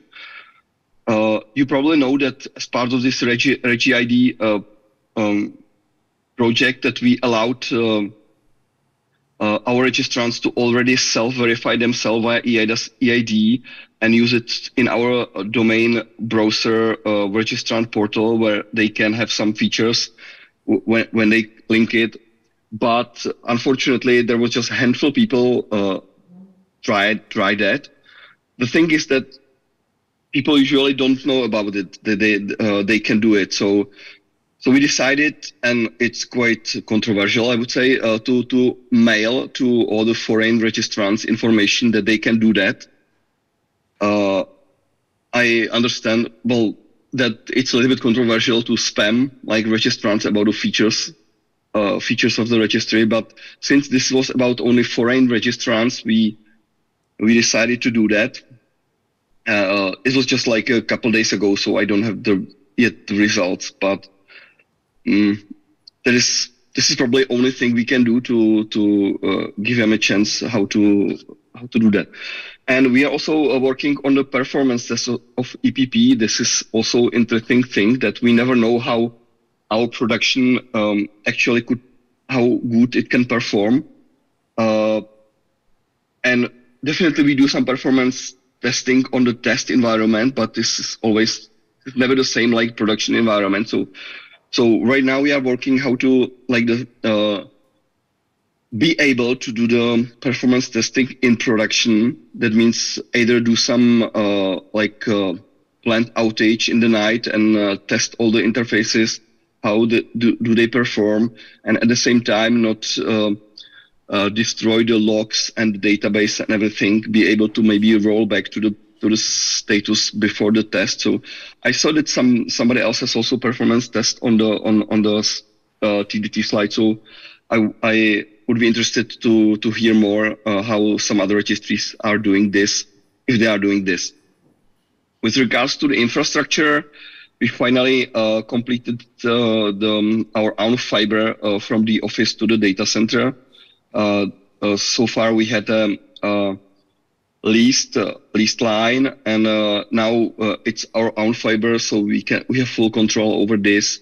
Uh, you probably know that as part of this regi, regi id uh, um, project that we allowed um, uh, our registrants to already self-verify themselves via EIDAS, EID and use it in our domain browser uh, registrant portal where they can have some features when, when they link it. But unfortunately, there was just a handful of people uh, tried try that. The thing is that people usually don't know about it. That they uh, they can do it. So so we decided, and it's quite controversial, I would say, uh, to to mail to all the foreign registrants information that they can do that. Uh, I understand well that it's a little bit controversial to spam like registrants about the features uh, features of the registry. But since this was about only foreign registrants, we we decided to do that. Uh, it was just like a couple days ago, so I don't have the yet the results. But um, that is this is probably only thing we can do to to uh, give them a chance how to how to do that. And we are also uh, working on the performance of EPP. This is also interesting thing that we never know how our production um, actually could how good it can perform. Uh, and definitely we do some performance testing on the test environment, but this is always never the same like production environment. So so right now we are working how to like the uh, be able to do the performance testing in production. That means either do some uh, like uh, plant outage in the night and uh, test all the interfaces how the, do, do they perform, and at the same time not uh, uh, destroy the logs and the database and everything. Be able to maybe roll back to the to the status before the test. So I saw that some somebody else has also performance test on the on on the uh, TDT slide. So I I would be interested to to hear more uh, how some other registries are doing this if they are doing this. With regards to the infrastructure, we finally uh, completed uh, the, um, our own fiber uh, from the office to the data center. Uh, uh, so far, we had a um, leased leased line, and now it's our own fiber, so we can we have full control over this.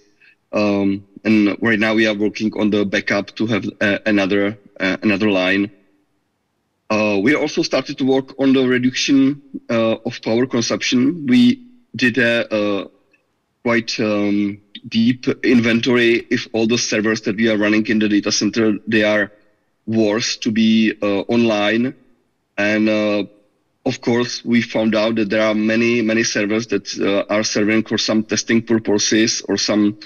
Um, and right now, we are working on the backup to have another another line. Uh, we also started to work on the reduction uh, of power consumption. We did a, quite um, deep inventory if all the servers that we are running in the data center they are worth to be uh, online and uh, of course we found out that there are many many servers that uh, are serving for some testing purposes or some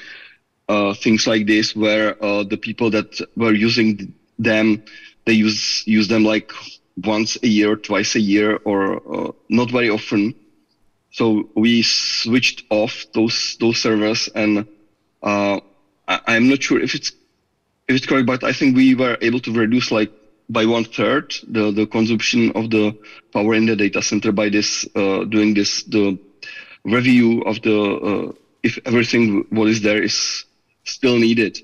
uh, things like this where uh, the people that were using them they use use them like once a year twice a year or uh, not very often. So we switched off those those servers, and uh, I, am not sure if it's if it's correct, but I think we were able to reduce like by one third the the consumption of the power in the data center by this uh, doing this the review of the uh, if everything what is there is still needed.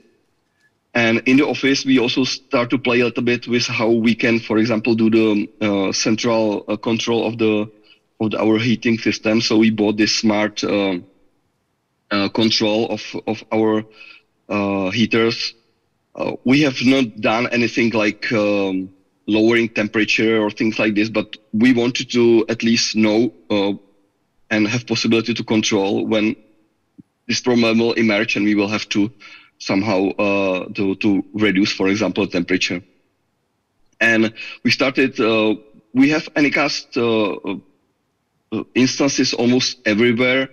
And in the office, we also start to play a little bit with how we can, for example, do the uh, central uh, control of the of our heating system. So we bought this smart uh, uh, control of of our uh, heaters. Uh, we have not done anything like um, lowering temperature or things like this, but we wanted to at least know uh, and have possibility to control when this problem will emerge, and we will have to somehow uh, to to reduce, for example, temperature. And we started. we have Anycast uh, instances almost everywhere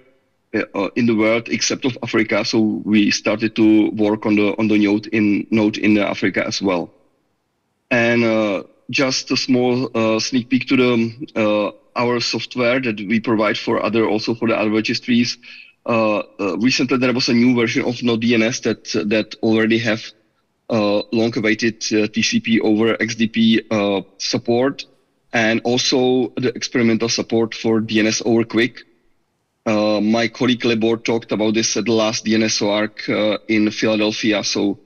uh, uh, in the world except of Africa. So we started to work on the on the node in node in Africa as well. And uh, just a small uh, sneak peek to the uh, our software that we provide for other also for the other registries. Recently, there was a new version of Knot DNS that that already have long-awaited TCP over XDP support and also the experimental support for DNS over QUIC. Uh, my colleague Libor talked about this at the last DNS-OARC uh, in Philadelphia. So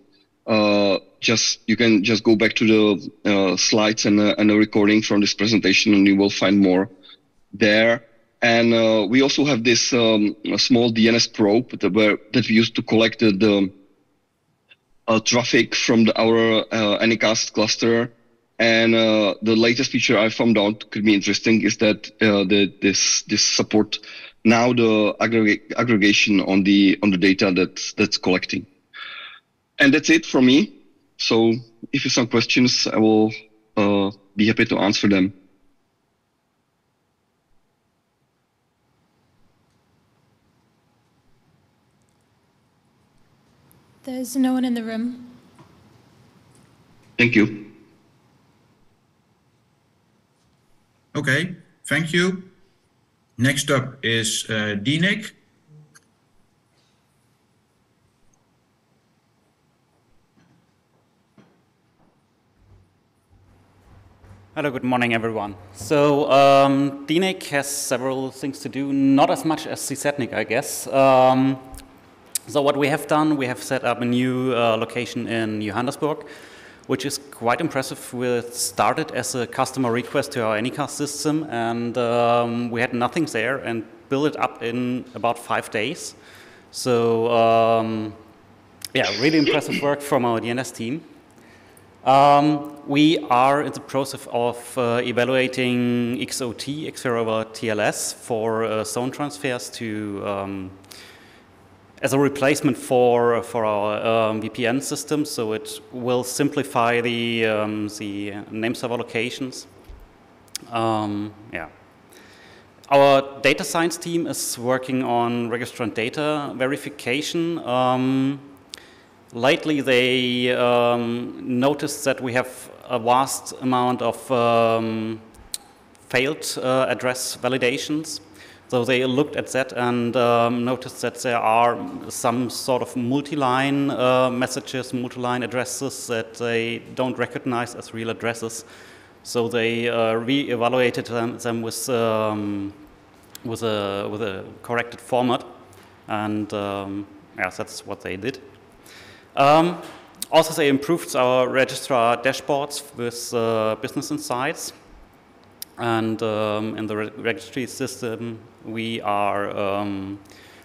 uh, just you can just go back to the uh, slides and, uh, and the recording from this presentation, and you will find more there. And uh, we also have this um, small DNS probe that, that we used to collect the, the traffic from the, our Anycast cluster and uh, the latest feature I found out could be interesting is that uh, the, this this support now the aggregation on the on the data that's that's collecting. And that's it from me. So if you have some questions, I will uh, be happy to answer them. There's no one in the room. Thank you. Okay, thank you. Next up is uh, DENIC. Hello, good morning, everyone. So um, DENIC has several things to do, not as much as CZ.NIC, I guess. Um, so what we have done, we have set up a new uh, location in Johannesburg, which is quite impressive. We started as a customer request to our Anycast system, and um, we had nothing there, and built it up in about five days. So um, yeah, really impressive work from our DNS team. Um, we are in the process of uh, evaluating XOT, Xfare over TLS, for uh, zone transfers to um, as a replacement for for our um, VPN system. So it will simplify the um, the name server locations. Um, yeah. Our data science team is working on registrant data verification. Um, lately they um, noticed that we have a vast amount of um, failed uh, address validations. So they looked at that and um, noticed that there are some sort of multi-line uh, messages, multi-line addresses that they don't recognize as real addresses. So they uh, re-evaluated them, them with, um, with, a, with a corrected format. And um, yes, that's what they did. Um, also, they improved our registrar dashboards with uh, business insights. And um, in the re registry system, we are um,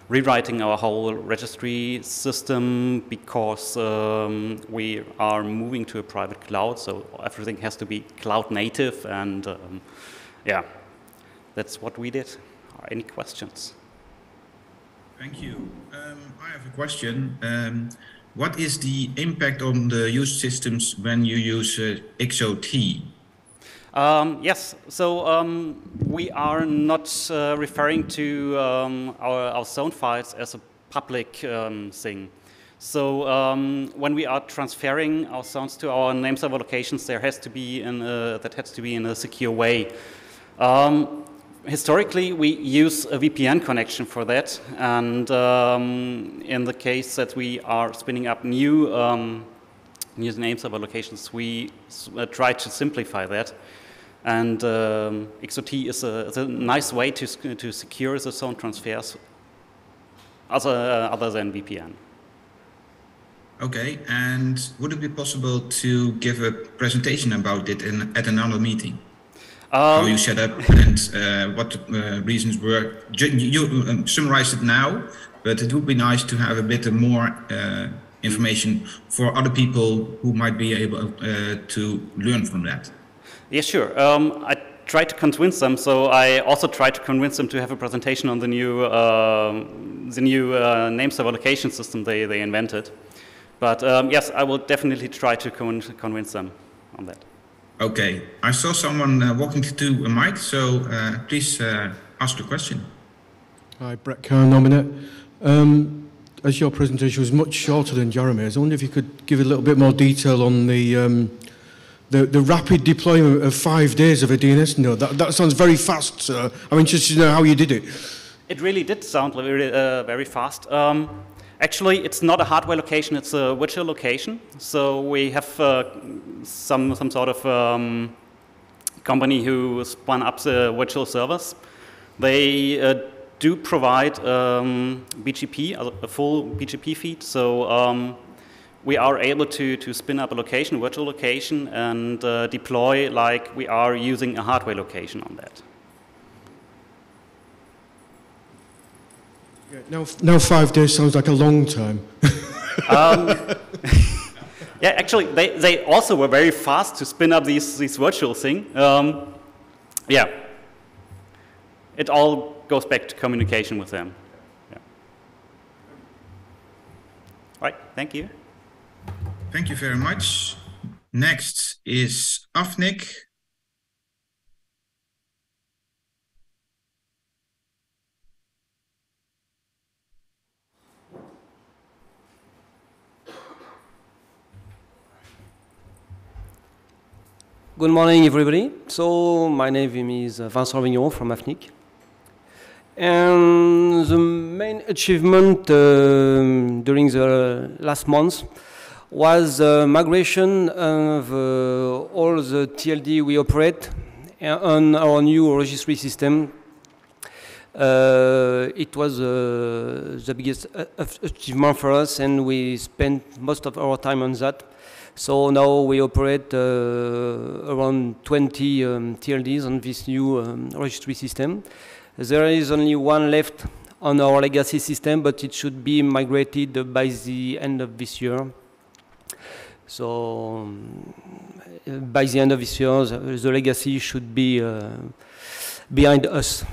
rewriting our whole registry system because um, we are moving to a private cloud. So everything has to be cloud native. And um, yeah, that's what we did. Any questions? Thank you. Um, I have a question. Um, what is the impact on the used systems when you use uh, XOT? Um, yes, so um, we are not uh, referring to um, our, our zone files as a public um, thing. So um, when we are transferring our zones to our name server locations, there has to be in a, that has to be in a secure way. Um, historically, we use a VPN connection for that, and in the case that we are spinning up new new server locations, we uh, try to simplify that. And um, XOT is a, is a, nice way to, to secure the zone transfers other, uh, other than VPN. Okay, and would it be possible to give a presentation about it in, at another meeting? Um, how you set up and uh, what the uh, reasons were. You, you um, summarized it now, but it would be nice to have a bit more uh, information for other people who might be able uh, to learn from that. Yeah, sure. Um, I tried to convince them, so I also tried to convince them to have a presentation on the new, um, the new uh, name server location system they, they invented. But um, yes, I will definitely try to con convince them on that. Okay, I saw someone uh, walking to a mic, so uh, please uh, ask the question. Hi, Brett Carr, Nominet. Um, as your presentation was much shorter than Jeremy's, I wonder if you could give a little bit more detail on the, um, the, the, rapid deployment of five days of a DNS node. That, that sounds very fast, sir. I'm interested to know how you did it. It really did sound very, uh, very fast. Um, Actually, it's not a hardware location, it's a virtual location. So we have uh, some, some sort of um, company who spun up the virtual servers. They uh, do provide um, BGP, a full BGP feed. So um, we are able to, to spin up a location, virtual location, and uh, deploy like we are using a hardware location on that. Now, now five days sounds like a long time. um, yeah, actually, they, they also were very fast to spin up these, these virtual thing. Um, yeah. It all goes back to communication with them. Yeah. All right, thank you. Thank you very much. Next is Afnic. Good morning, everybody. So my name is Vincent Levigneron from AFNIC. And the main achievement uh, during the last months was the migration of uh, all the TLD we operate on our new registry system. Uh, it was uh, the biggest uh, achievement for us, and we spent most of our time on that. So now we operate uh, around 20 um, TLDs on this new um, registry system. There is only one left on our legacy system, but it should be migrated by the end of this year. So by the end of this year, the, the legacy should be uh, behind us.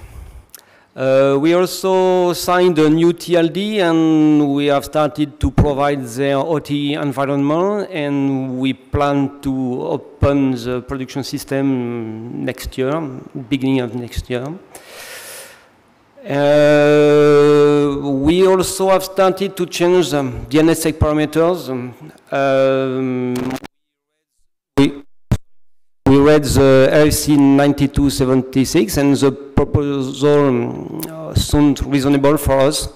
Uh, we also signed a new TLD and we have started to provide their OT environment and we plan to open the production system next year, beginning of next year. Uh, we also have started to change um, DNSSEC parameters. Um, we, we read the RFC 9276 and the proposal sounded reasonable for us.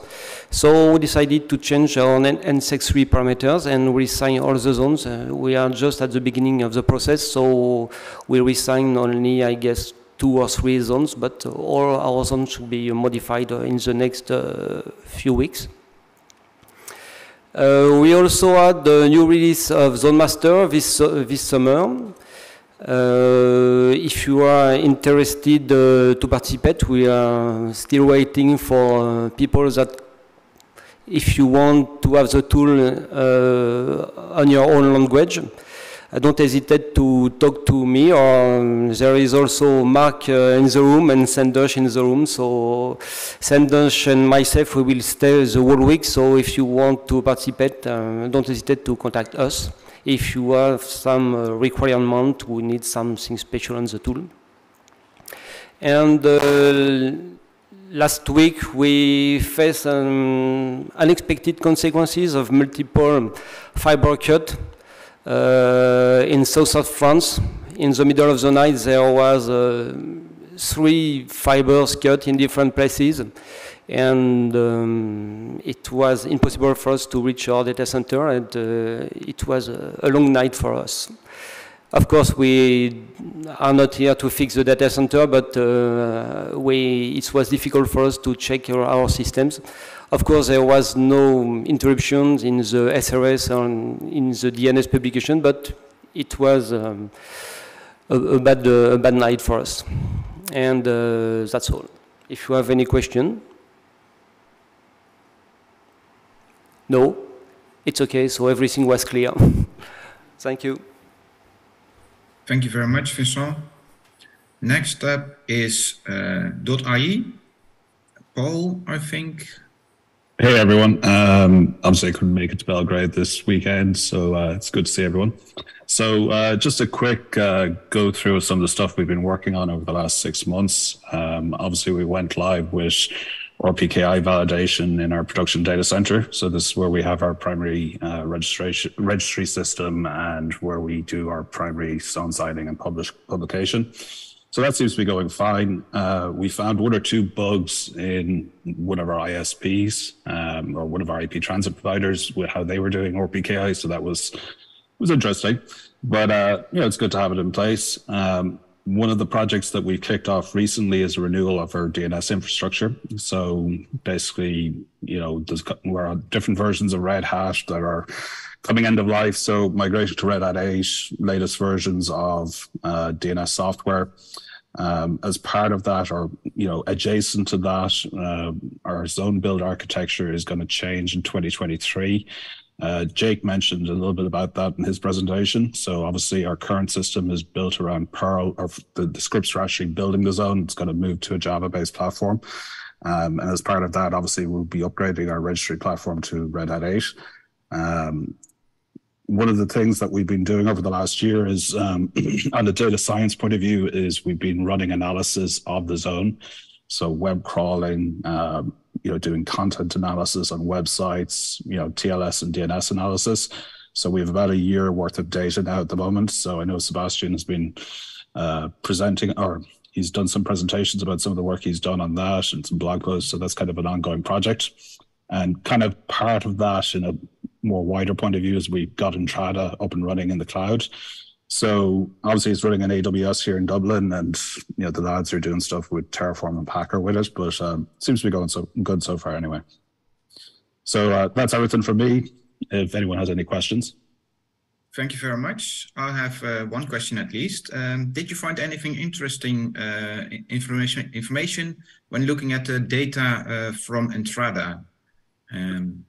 So we decided to change our NSEC3 parameters and reassign all the zones. Uh, we are just at the beginning of the process, so we reassign only, I guess, two or three zones, but all our zones should be modified in the next uh, few weeks. Uh, we also had the new release of Zonemaster this, uh, this summer. Uh, if you are interested uh, to participate, we are still waiting for uh, people that if you want to have the tool on your own language, don't hesitate to talk to me. Or um, there is also Mark uh, in the room and Sandoche in the room. So Sandoche and myself, we will stay the whole week. So if you want to participate, uh, don't hesitate to contact us. If you have some uh, requirement, we need something special on the tool. And uh, last week we faced um, unexpected consequences of multiple fiber cut uh, in south of France, in the middle of the night, there was uh, three fibers cut in different places, and um, it was impossible for us to reach our data center, and uh, it was a, a long night for us. Of course, we are not here to fix the data center, but uh, we, it was difficult for us to check our, our systems. Of course, there was no interruptions in the SRS or in the DNS publication, but it was um, a, a, bad, uh, a bad night for us. And uh, that's all. If you have any question. No? It's okay, so everything was clear. Thank you. Thank you very much, Vincent. Next up is uh, .ie. Paul, I think. Hey everyone. Um, obviously, I couldn't make it to Belgrade this weekend, so uh, it's good to see everyone. So, uh, just a quick uh, go through some of the stuff we've been working on over the last six months. Um, obviously, we went live with RPKI validation in our production data center. So, this is where we have our primary uh, registration registry system and where we do our primary zone signing and publish publication. So that seems to be going fine. Uh, we found one or two bugs in one of our ISPs um, or one of our IP transit providers with how they were doing RPKI. So that was was interesting, but uh, you know it's good to have it in place. Um, one of the projects that we've kicked off recently is a renewal of our DNS infrastructure. So basically, you know, there's we're on different versions of Red Hat that are coming end of life. So migration to Red Hat 8, latest versions of uh, DNS software. Um, as part of that, or you know, adjacent to that, uh, our zone build architecture is going to change in 2023. Uh, Jake mentioned a little bit about that in his presentation. So obviously, our current system is built around Perl, or the, the scripts for actually building the zone. It's going to move to a Java-based platform. Um, and as part of that, obviously, we'll be upgrading our registry platform to Red Hat 8. Um, one of the things that we've been doing over the last year is um, on the data science point of view is we've been running analysis of the zone so web crawling um, you know doing content analysis on websites you know tls and dns analysis so we have about a year worth of data now at the moment so i know sebastian has been uh, presenting or he's done some presentations about some of the work he's done on that and some blog posts. So that's kind of an ongoing project. And kind of part of that in a more wider point of view is we've got Entrada up and running in the cloud. So obviously it's running on AWS here in Dublin, and you know the lads are doing stuff with Terraform and Packer with it, but um, seems to be going so good so far anyway. So uh, that's everything from me. If anyone has any questions. Thank you very much. I have uh, one question at least. Um, did you find anything interesting uh, information information when looking at the data uh, from Entrada? Um,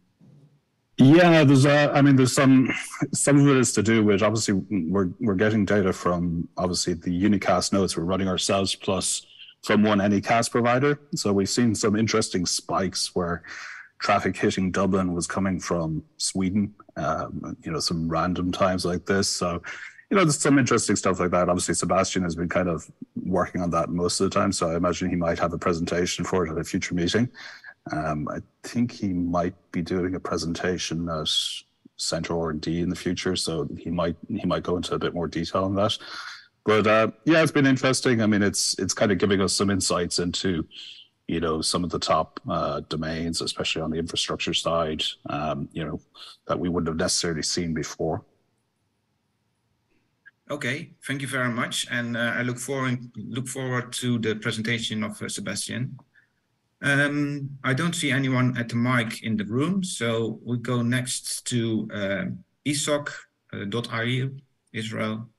yeah, there's uh, I mean, there's some some of it is to do with obviously we're we're getting data from obviously the unicast nodes we're running ourselves plus from one anycast provider. So we've seen some interesting spikes where traffic hitting Dublin was coming from Sweden. Um, you know, some random times like this. So you know, there's some interesting stuff like that. Obviously, Sebastian has been kind of working on that most of the time, so I imagine he might have a presentation for it at a future meeting. Um, I think he might be doing a presentation at CENTR R&D in the future, so he might he might go into a bit more detail on that. But uh, yeah, it's been interesting. I mean, it's it's kind of giving us some insights into you know some of the top uh, domains, especially on the infrastructure side, um, you know, that we wouldn't have necessarily seen before. Okay, thank you very much, and uh, I look forward look forward to the presentation of uh, Sebastian. Um, I don't see anyone at the mic in the room, so we go next to uh, ISOC-IL, Israel.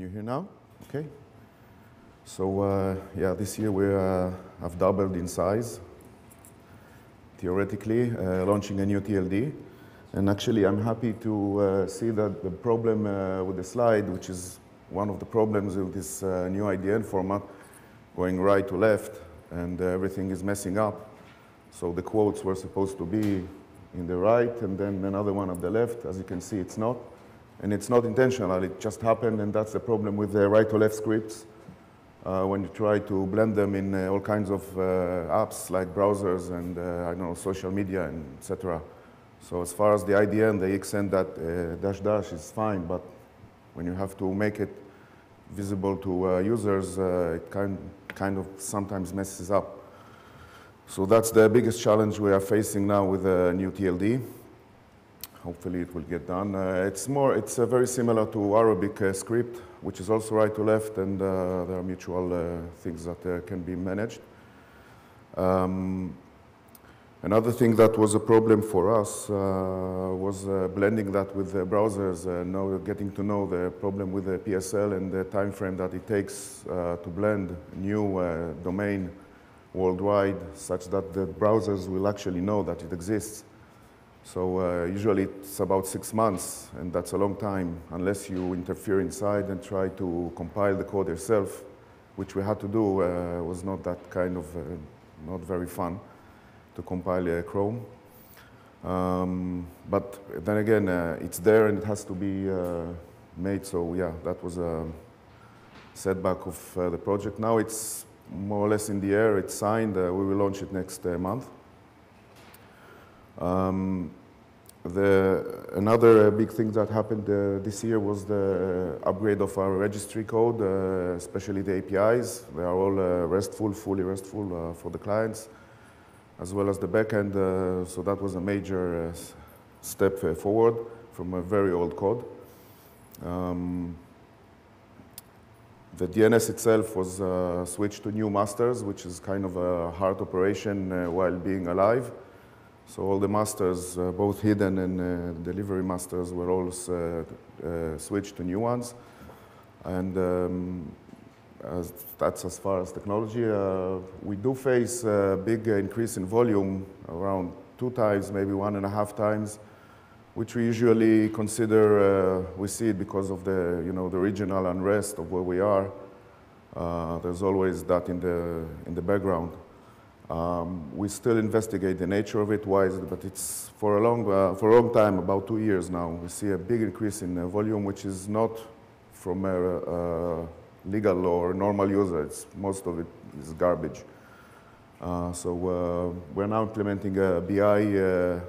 Can you hear now? Okay. So uh, yeah, this year we uh, have doubled in size, theoretically, uh, launching a new TLD. And actually, I'm happy to uh, see that the problem uh, with the slide, which is one of the problems with this uh, new IDN format, going right to left, and everything is messing up. So the quotes were supposed to be in the right, and then another one at the left. As you can see, it's not. And it's not intentional, it just happened, and that's the problem with the right to left scripts. Uh, when you try to blend them in uh, all kinds of uh, apps like browsers and uh, I don't know social media and etc. So as far as the IDN, the extend that uh, dash dash is fine, but when you have to make it visible to uh, users, it kind kind of sometimes messes up. So that's the biggest challenge we are facing now with the new TLD hopefully it will get done. Uh, it's more, it's uh, very similar to Arabic uh, script, which is also right to left, and uh, there are mutual uh, things that uh, can be managed. Um, another thing that was a problem for us was blending that with the browsers, know, getting to know the problem with the PSL and the time frame that it takes to blend new domain worldwide, such that the browsers will actually know that it exists so uh, usually it's about six months, and that's a long time unless you interfere inside and try to compile the code yourself, which we had to do. Uh, was not that kind of uh, not very fun to compile uh, Chrome. Um, but then again, uh, it's there and it has to be uh, made. So yeah, that was a setback of the project. Now it's more or less in the air. It's signed. we will launch it next month. Um, the, another uh, big thing that happened uh, this year was the uh, upgrade of our registry code, uh, especially the APIs. They are all uh, RESTful, fully RESTful uh, for the clients, as well as the backend. so that was a major step forward from a very old code. Um, the DNS itself was switched to new masters, which is kind of a hard operation while being alive. So all the masters, uh, both hidden and uh, delivery masters, were all uh, uh, switched to new ones. And um, as that's as far as technology. Uh, we do face a big increase in volume, around two times, maybe one and a half times, which we usually consider, we see it because of the, you know, the regional unrest of where we are. There's always that in the, in the background. Um, we still investigate the nature of it, why is it, but it's for a long, uh, for a long time, about two years now, we see a big increase in uh, volume, which is not from a, legal or normal user. It's, most of it is garbage. Uh, so uh, we're now implementing a BI uh,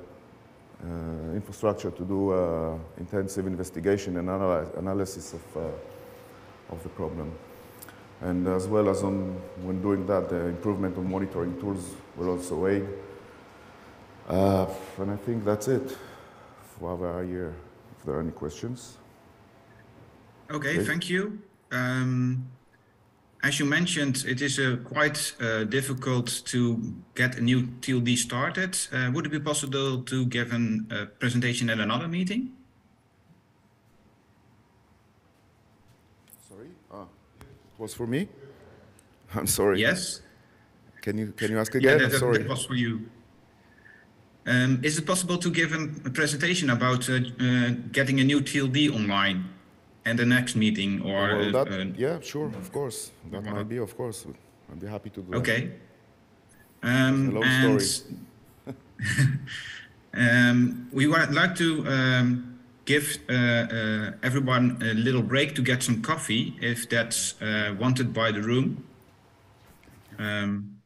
uh, infrastructure to do uh, intensive investigation and analy analysis of, uh, of the problem. And as well as on, when doing that, the improvement of monitoring tools will also aid. and I think that's it for our year. If there are any questions. Okay, Great. thank you. Um, as you mentioned, it is uh, quite uh, difficult to get a new TLD started. Uh, would it be possible to give a uh, presentation at another meeting? Sorry, ah, it was for me. I'm sorry. Yes. Can you can you ask again? Yeah, that, sorry. that was for you. Um, is it possible to give a, a presentation about uh, uh, getting a new TLD online? and the next meeting or well, that, uh, yeah sure of course that might be of course i'd be happy to do okay um, and um, we would like to um, give uh, uh, everyone a little break to get some coffee if that's uh, wanted by the room um,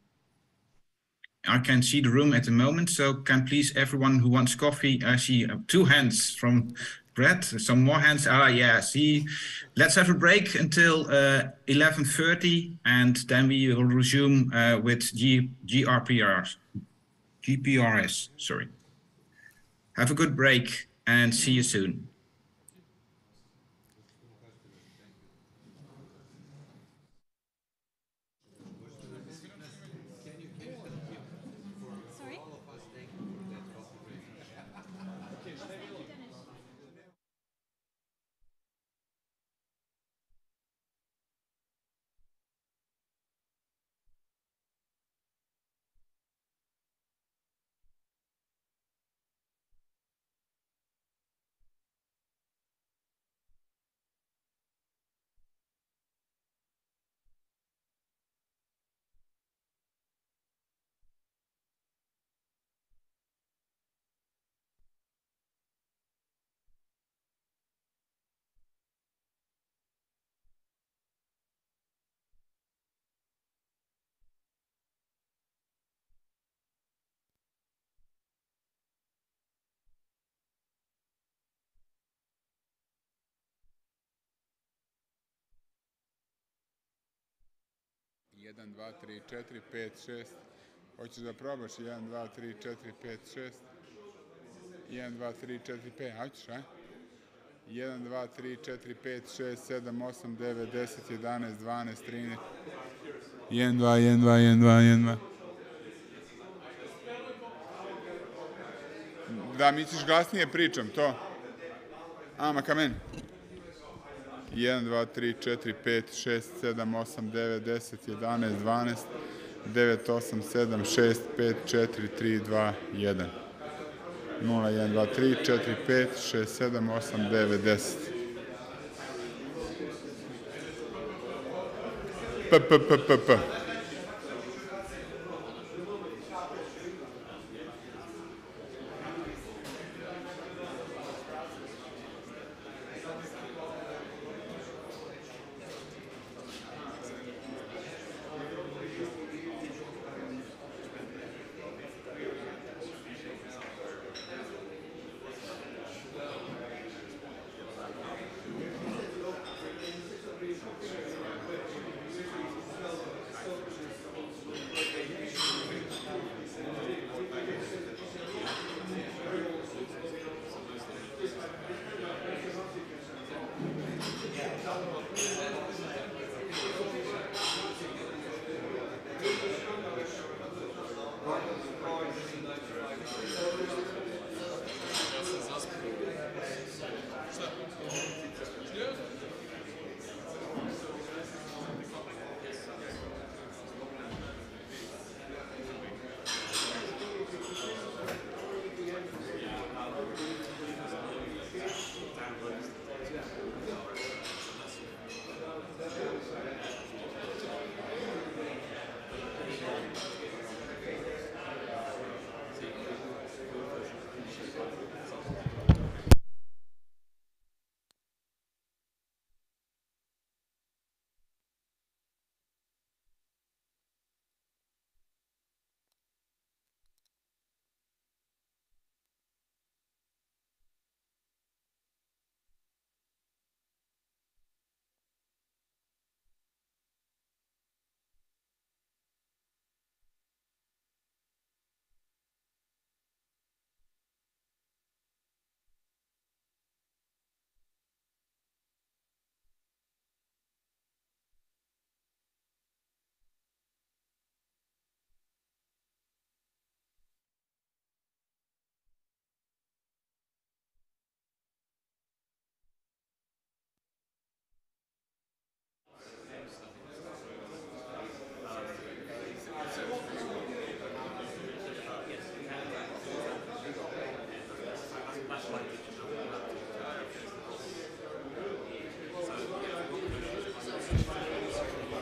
I can see the room at the moment, so can please everyone who wants coffee, I see uh, two hands from Brett, some more hands. Ah, yeah. See, let's have a break until uh, 11:30, and then we will resume uh, with G GRPRs, GPRS. Sorry. Have a good break, and see you soon. Jedan, dva, tri, četiri, pet, šest. Hoćeš da probaš? 1, 2, 3, 4, 5, 6. 1, 2, 3, 4, 5. Hoćeš, a? 1, 2, 3, 4, 5, 6, 7, 8, 9, 10, 11, 12, 13. 1, 2, 1, 2, 1, 2, 1, 2. Da, mi ćeš glasnije pričam, to. Ama, kamen. 1, 2, 3, 4, 5, 6, 7, 8, 9, 10, 11, 12, 9, 8, 7, 6, 5, 4, 3, 2, 1. 0, 1, 2, 3, 4, 5, 6, 7, 8, 9, 10. P, p, p, p, p.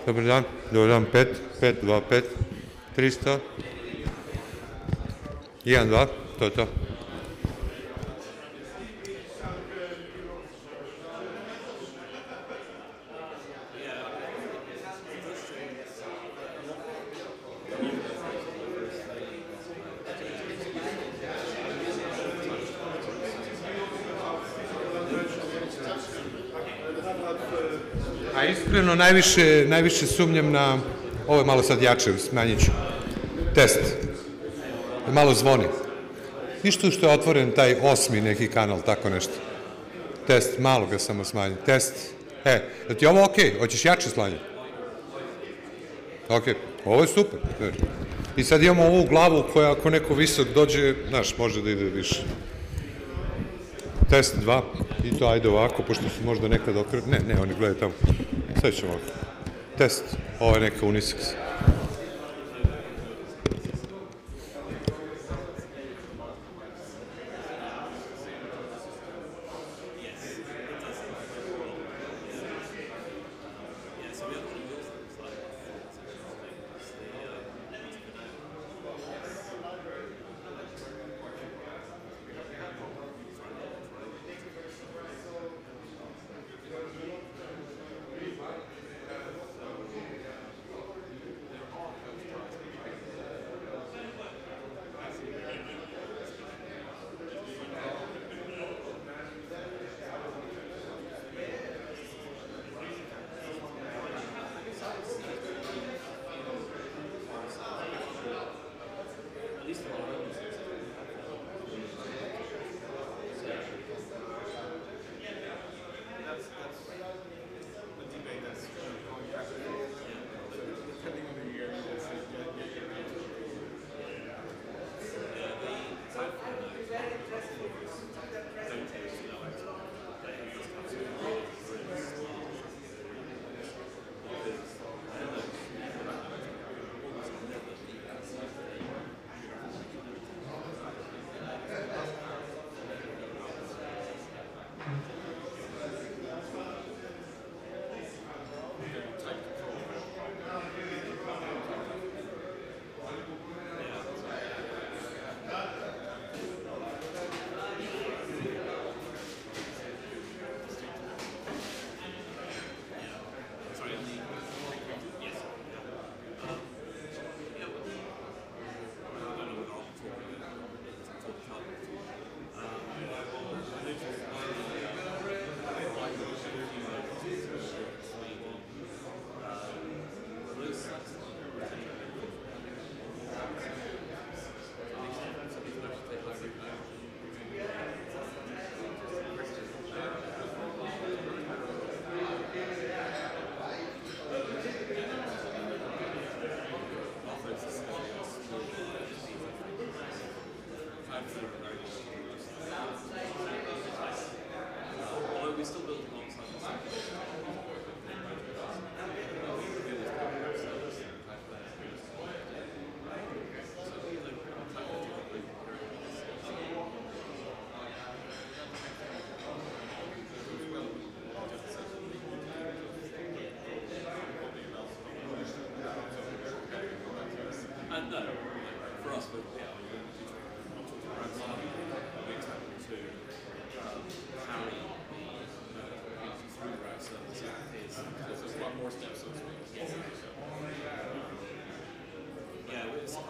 Dobar dan, dobar dan, 5, 5, 2, 5, 300, 1, 2, to je to. Iskreno najviše, najviše sumnjam na, ovo je malo sad jače, smanjit ću, test. Malo zvoni. Ništa što je otvoren taj osmi neki kanal, tako nešto. Test, malo ga samo smanji. Test, e, da ti je ovo okej, hoćeš jače slanje? Ok, ovo je super. I sad imamo ovu glavu koja ako neko visok dođe, znaš, može da ide više. Test 2, i to ajde ovako, pošto su možda nekad okret... Ne, ne, oni gledaju tamo. Sad ćemo. Test, ovo je neka unisex.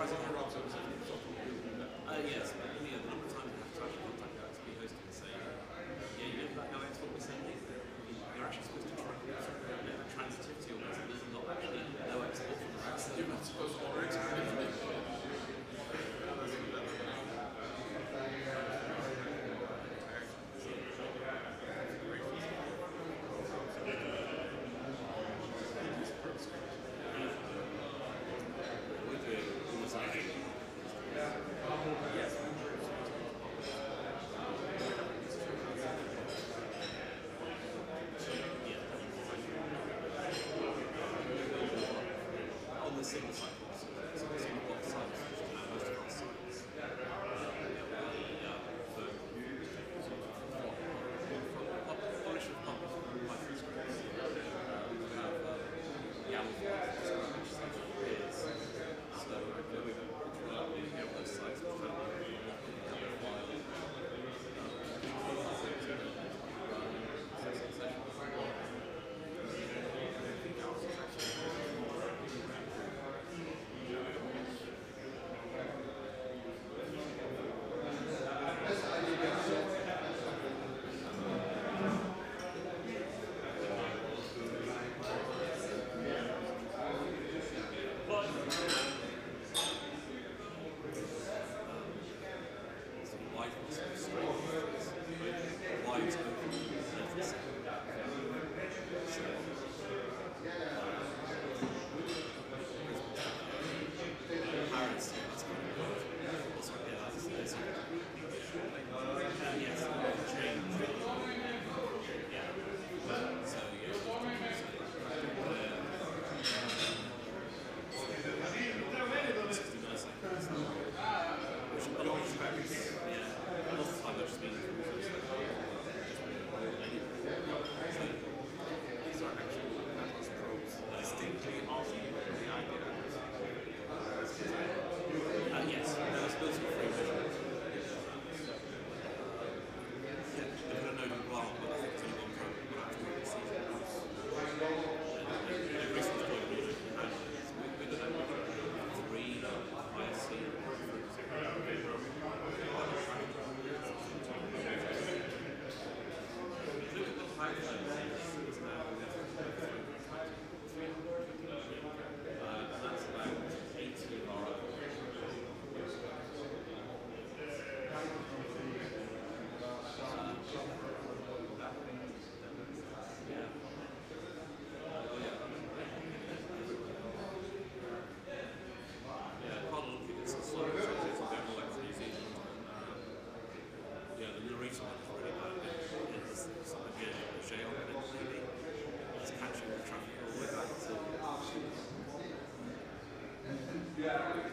presidente. Yes.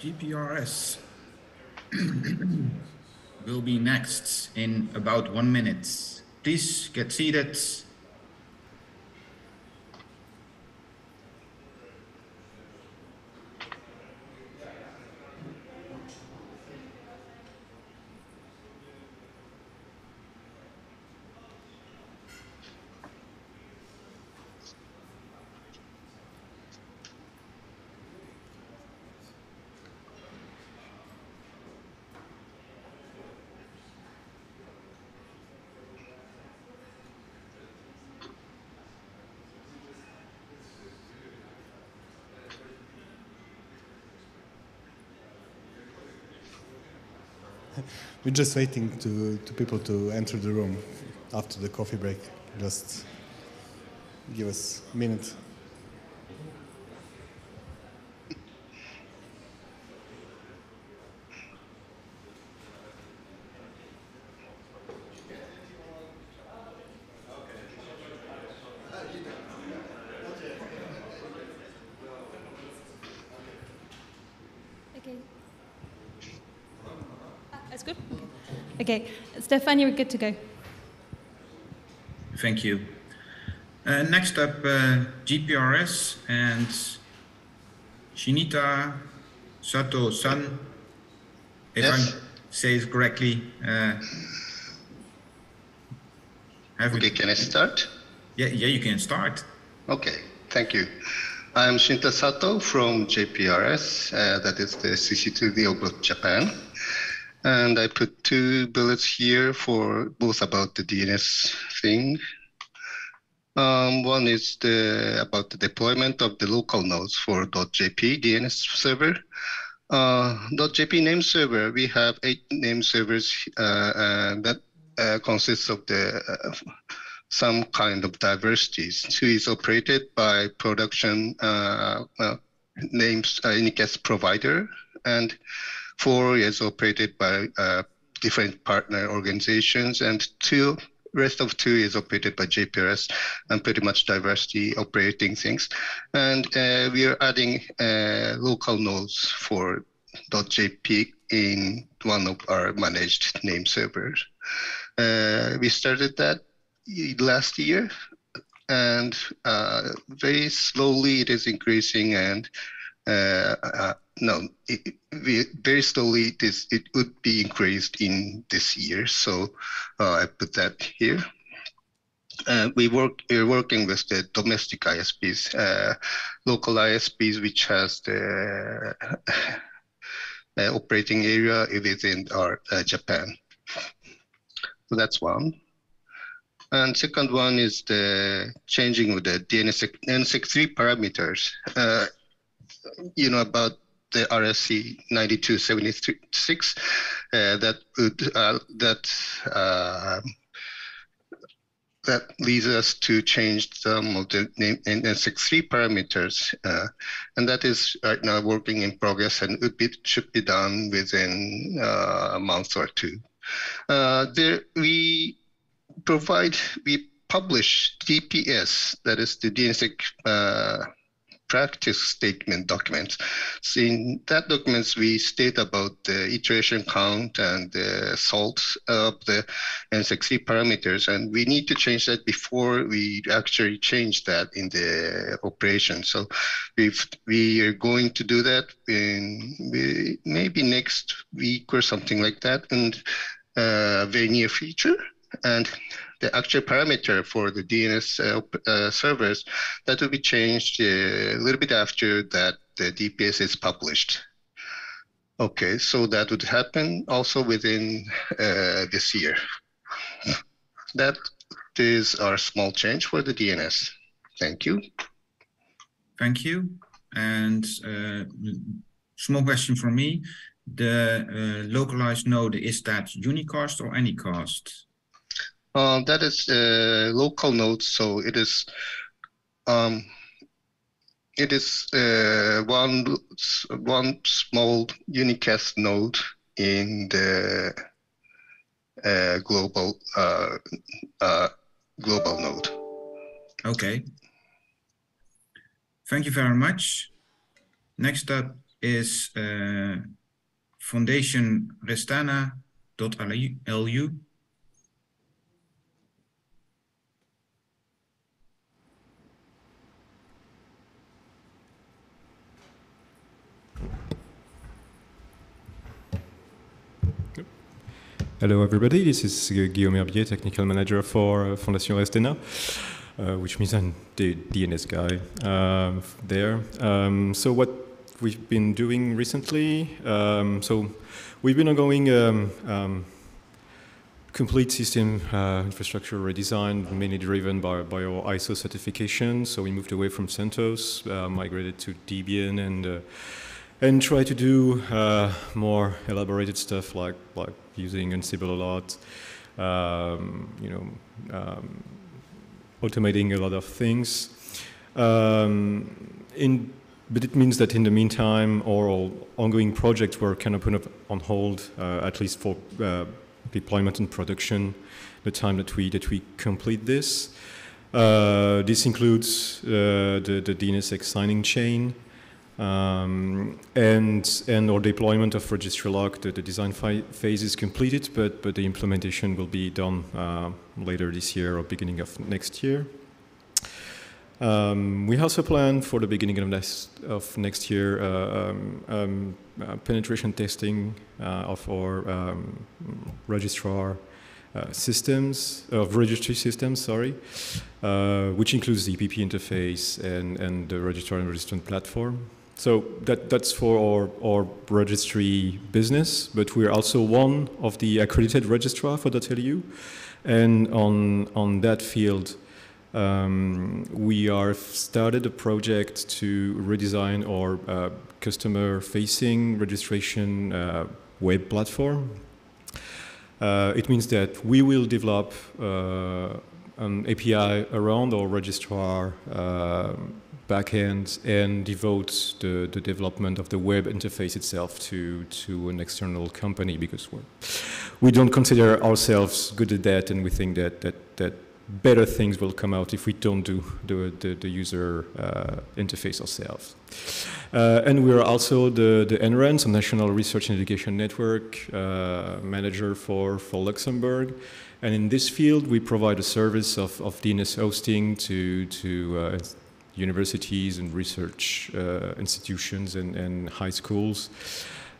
JPRS will be next in about one minute. Please get seated. We're just waiting to, to people to enter the room after the coffee break. Just give us a minute. Okay. Ah, That's good. Okay. Okay. Stefan, you're good to go. Thank you. Uh, next up, uh, JPRS and Shinita Sato-san. If Yes. I say it correctly. Uh, have Okay, can I start? Yeah, yeah, you can start. Okay, thank you. I'm Shinta Sato from JPRS, uh, that is the ccTLD of Japan. And I put two bullets here for both about the DNS thing. Um, one is the about the deployment of the local nodes for .jp DNS server. Uh, .jp name server, we have eight name servers uh, uh, that uh, consists of the uh, some kind of diversities. Two is operated by production names, uh, provider, and four is operated by uh, different partner organizations, and two rest of two is operated by JPRS and pretty much diversity operating things. And uh, we are adding uh, local nodes for .jp in one of our managed name servers. Uh, we started that last year and uh, very slowly it is increasing and uh, no, it, very slowly it is it would be increased in this year. So uh, I put that here. Uh, we work we're working with the domestic ISPs, uh, local ISPs, which has the uh, operating area within our uh, Japan. So that's one. And second one is the changing of the DNS NSEC3 parameters. Uh, you know about the RFC 9276 uh, that would uh, that uh, that leads us to change some of the NSEC3 parameters. Uh, and that is right now working in progress and it be, should be done within uh, a month or two. Uh, there, we provide, we publish DPS, that is the DNSSEC practice statement documents. So in that documents, we state about the iteration count and the salt of the NSEC3 parameters, and we need to change that before we actually change that in the operation. So if we are going to do that in maybe next week or something like that, and uh, very near future. And the actual parameter for the DNS uh, uh, servers, that will be changed uh, a little bit after that the DPS is published. Okay, so that would happen also within uh, this year. That is our small change for the DNS. Thank you. Thank you. And uh, small question from me. The uh, localized node, is that unicast or anycast? Uh, that is a local node, so it is um, it is uh, one one small unicast node in the uh, global uh, uh, global node. Okay. Thank you very much. Next up is uh, Foundation Hello, everybody. This is uh, Guillaume Herbiet, technical manager for uh, Fondation Restena, uh, which means I'm the DNS guy uh, there. Um, so what we've been doing recently, um, so we've been ongoing um, um complete system uh, infrastructure redesign, mainly driven by, by our ISO certification. So we moved away from CentOS, uh, migrated to Debian, and and try to do uh, more elaborated stuff like like using Ansible a lot, um, you know, um, automating a lot of things. Um, in, but it means that in the meantime, all ongoing projects were kind of put on hold, uh, at least for uh, deployment and production, the time that we that we complete this. Uh, this includes uh, the, the DNSSEC signing chain, um, and, and our deployment of registry lock, the, the design phase is completed, but, but the implementation will be done uh, later this year or beginning of next year. Um, we also plan for the beginning of next, of next year uh, um, um uh, penetration testing uh, of our um, registrar uh, systems, of registry systems, sorry, uh, which includes the EPP interface and, and the registrar and registrant platform. So that, that's for our, our registry business, but we're also one of the accredited registrar for .lu. And on, on that field, um, we are started a project to redesign our uh, customer-facing registration uh, web platform. Uh, it means that we will develop uh, an API around our registrar uh, backend and devote the, the development of the web interface itself to, to an external company because we're, we don't consider ourselves good at that and we think that, that, that better things will come out if we don't do the, the, the user uh, interface ourselves. Uh, and we're also the, the NREN, so National Research and Education Network uh, manager for, for Luxembourg. And in this field, we provide a service of, of DNS hosting to, to uh, universities and research uh, institutions and, and, high schools.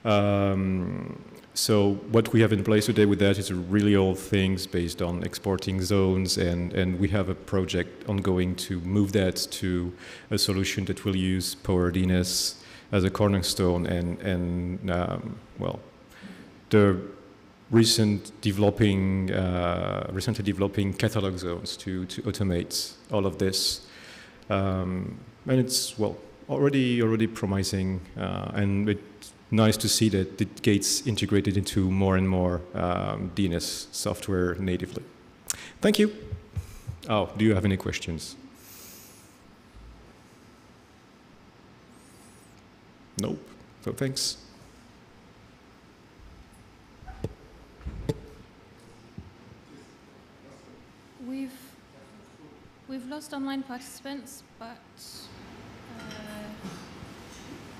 Um, so what we have in place today with that is really old things based on exporting zones and, and we have a project ongoing to move that to a solution that will use PowerDNS as a cornerstone and, and um, well, the recent developing, uh, recently developing catalog zones to, to automate all of this um, and it's, well, already, already promising, uh, and it's nice to see that it gets integrated into more and more um, DNS software natively. Thank you. Oh, do you have any questions? Nope. So thanks. We've we've lost online participants, but uh,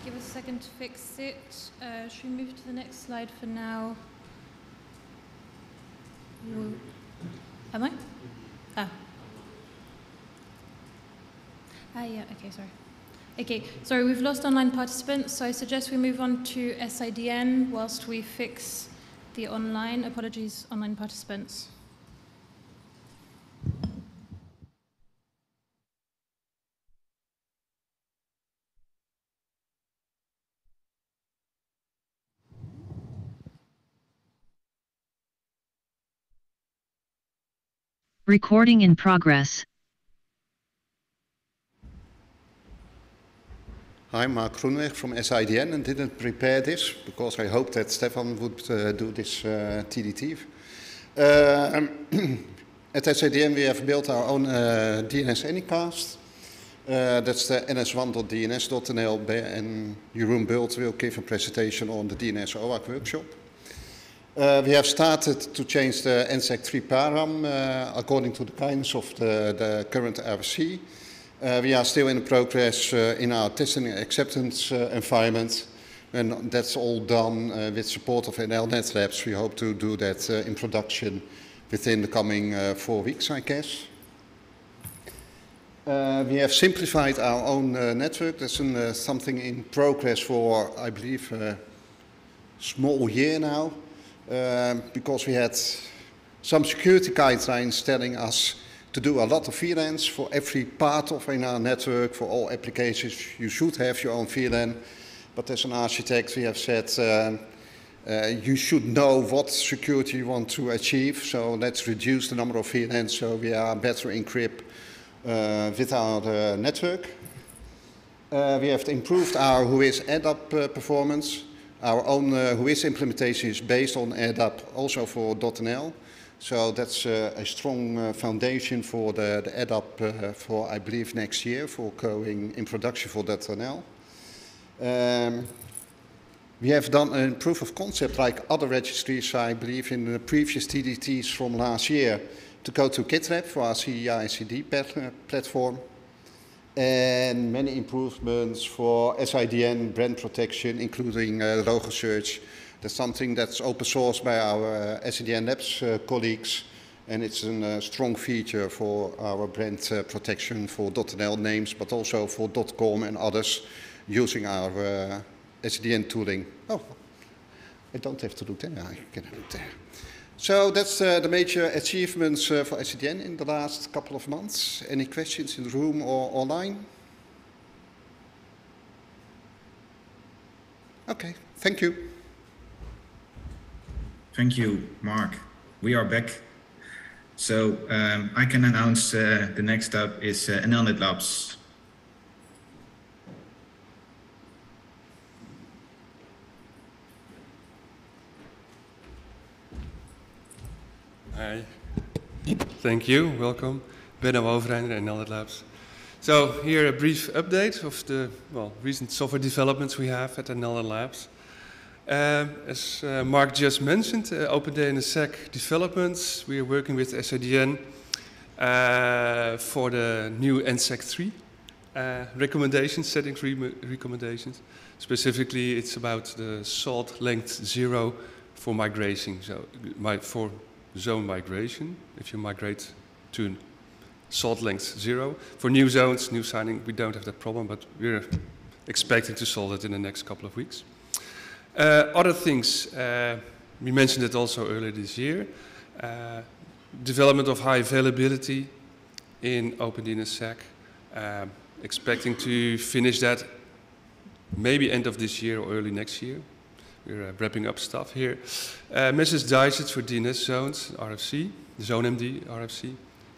give us a second to fix it. Uh, should we move to the next slide for now? Am I? Ah. Ah, yeah. Okay, sorry. Okay, sorry, we've lost online participants, so I suggest we move on to SIDN whilst we fix the online. Apologies, online participants. Recording in progress. Hi, Mark Groenweg from SIDN and didn't prepare this because I hoped that Stefan would uh, do this uh, TDT. Uh, at SIDN we have built our own uh, DNS Anycast. Uh, that's the ns1.dns.nl and Jeroen Bult will give a presentation on the DNS OAK workshop. Uh, we have started to change the NSEC 3 param uh, according to the guidance of the, the current RFC. Uh, we are still in progress uh, in our testing acceptance uh, environment. And that's all done uh, with support of NLnet Labs. We hope to do that in production within the coming four weeks, I guess. We have simplified our own network. That's an, something in progress for, I believe, a small year now. Um, because we had some security guidelines telling us to do a lot of VLANs for every part of our network, for all applications. You should have your own VLAN. But as an architect, we have said uh, uh, you should know what security you want to achieve. So let's reduce the number of VLANs so we are better encrypt uh, with our uh, network. Uh, we have improved our Whois RDAP uh, performance. Our own uh, Whois implementation is based on RDAP also for .nl. So that's uh, a strong uh, foundation for the, the RDAP uh, for, I believe, next year for going in production for .nl. Um, we have done a proof of concept like other registries, I believe, in the previous TDTs from last year to go to GitLab for our CDI CD platform and many improvements for SIDN brand protection, including uh, logo search. That's something that's open source by our uh, SIDN Labs uh, colleagues, and it's a uh, strong feature for our brand uh, protection for .nl names, but also for .com and others using our uh, SIDN tooling. Oh, I don't have to do that. I can it there. So that's uh, the major achievements uh, for SIDN in the last couple of months. Any questions in the room or online? Okay, thank you. Thank you, Marc. We are back. So um, I can announce uh, the next up is uh, NLnet Labs. Hi. Thank you. Welcome. Benno Overeinder and NLnet Labs. So here a brief update of the well recent software developments we have at the Labs. Um, as uh, Marc just mentioned, uh, OpenDNSSEC developments, we are working with SIDN uh, for the new NSEC 3 uh, recommendations, settings re recommendations. Specifically, it's about the salt length zero for migration, so my, for zone migration, if you migrate to salt length zero. For new zones, new signing, we don't have that problem, but we're expecting to solve it in the next couple of weeks. Uh, other things, uh, we mentioned it also earlier this year, uh, development of high availability in OpenDNSSEC, uh, expecting to finish that maybe end of this year or early next year. We're uh, wrapping up stuff here. Uh, message digest for DNS zones, RFC, ZoneMD RFC,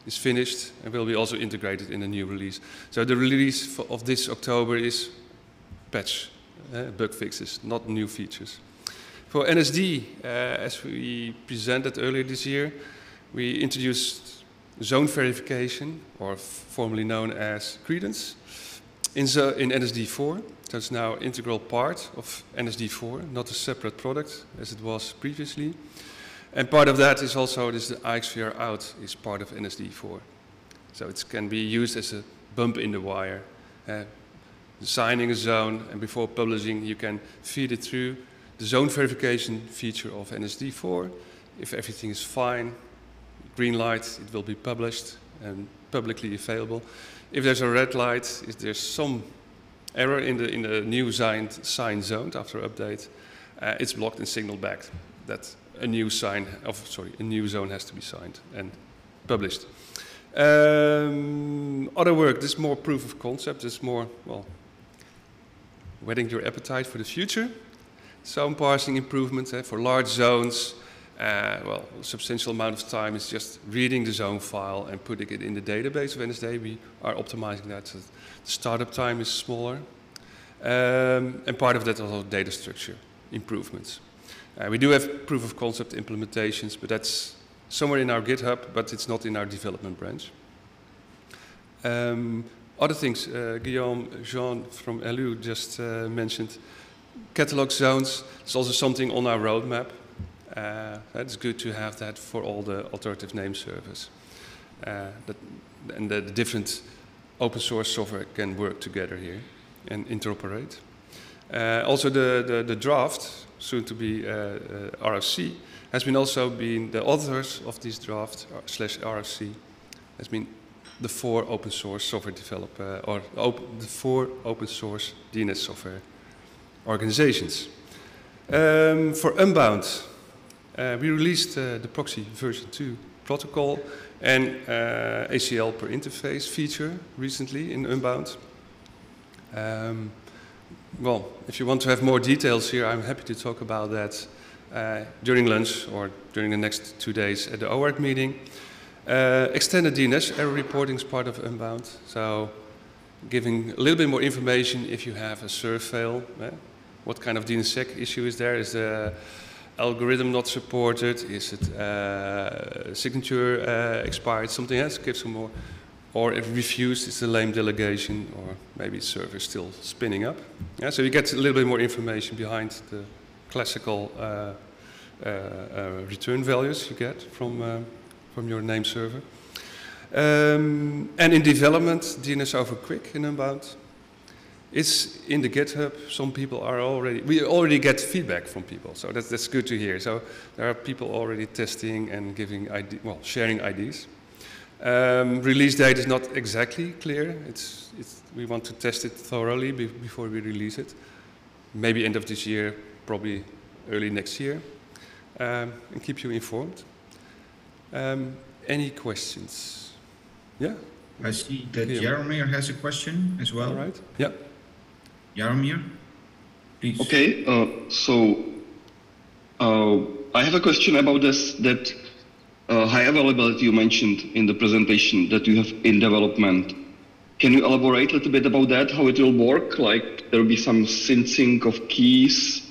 is finished and will be also integrated in a new release. So the release of this October is patch, uh, bug fixes, not new features. For NSD, uh, as we presented earlier this year, we introduced zone verification, or formerly known as credence, in, in NSD4. That's now integral part of NSD4, not a separate product as it was previously. And part of that is also this the IXFR out is part of NSD4. So it can be used as a bump in the wire. Uh, signing a zone and before publishing you can feed it through the zone verification feature of NSD4. If everything is fine, green light, it will be published and publicly available. If there's a red light, if there's some error in the, in the new signed, signed zone after update, uh, it's blocked and signaled back that a new sign of sorry a new zone has to be signed and published. Um, other work, this is more proof of concept, this is more well whetting your appetite for the future. Zone parsing improvements eh, for large zones. Uh, well, a substantial amount of time is just reading the zone file and putting it in the database NSD. We are optimizing that so the startup time is smaller. Um, and part of that is also data structure improvements. Uh, we do have proof of concept implementations, but that's somewhere in our GitHub, but it's not in our development branch. Um, other things, uh, Guillaume Jean from LU just uh, mentioned catalog zones. It's also something on our roadmap. Uh, it's good to have that for all the alternative name servers. Uh, that, and the, the different open source software can work together here and interoperate. Uh, also the, the, the, draft, soon to be uh, uh, RFC, has been also been the authors of this draft uh, slash RFC has been the four open source software developer or op the four open source DNS software organizations. Um, for Unbound, we released uh, the proxy version 2 protocol and uh, ACL per interface feature recently in Unbound. Um, well, if you want to have more details here, I'm happy to talk about that uh, during lunch or during the next two days at the OARC meeting. Uh, extended DNS error reporting is part of Unbound, so giving a little bit more information if you have a SERVFAIL. Eh? What kind of DNSSEC issue is there? Is algorithm not supported? Is it uh, signature uh, expired? Something else? Give some more. Or if refused, it's a lame delegation, or maybe server is still spinning up. Yeah, so you get a little bit more information behind the classical uh, uh, uh return values you get from, uh, from your name server. Um, and in development, DNS over QUIC in Unbound. It's in the GitHub. Some people are already, we already get feedback from people, so that's, that's good to hear. So there are people already testing and giving, ID, well, sharing IDs. Um, release date is not exactly clear. It's, it's, we want to test it thoroughly be before we release it. Maybe end of this year, probably early next year, um, and keep you informed. Um, any questions? Yeah? I see that Jaromir has a question as well. All right. Yeah. Jaromir, please. Okay, uh, so uh, I have a question about this that uh, high availability you mentioned in the presentation that you have in development. Can you elaborate a little bit about that, how it will work? Like there will be some syncing of keys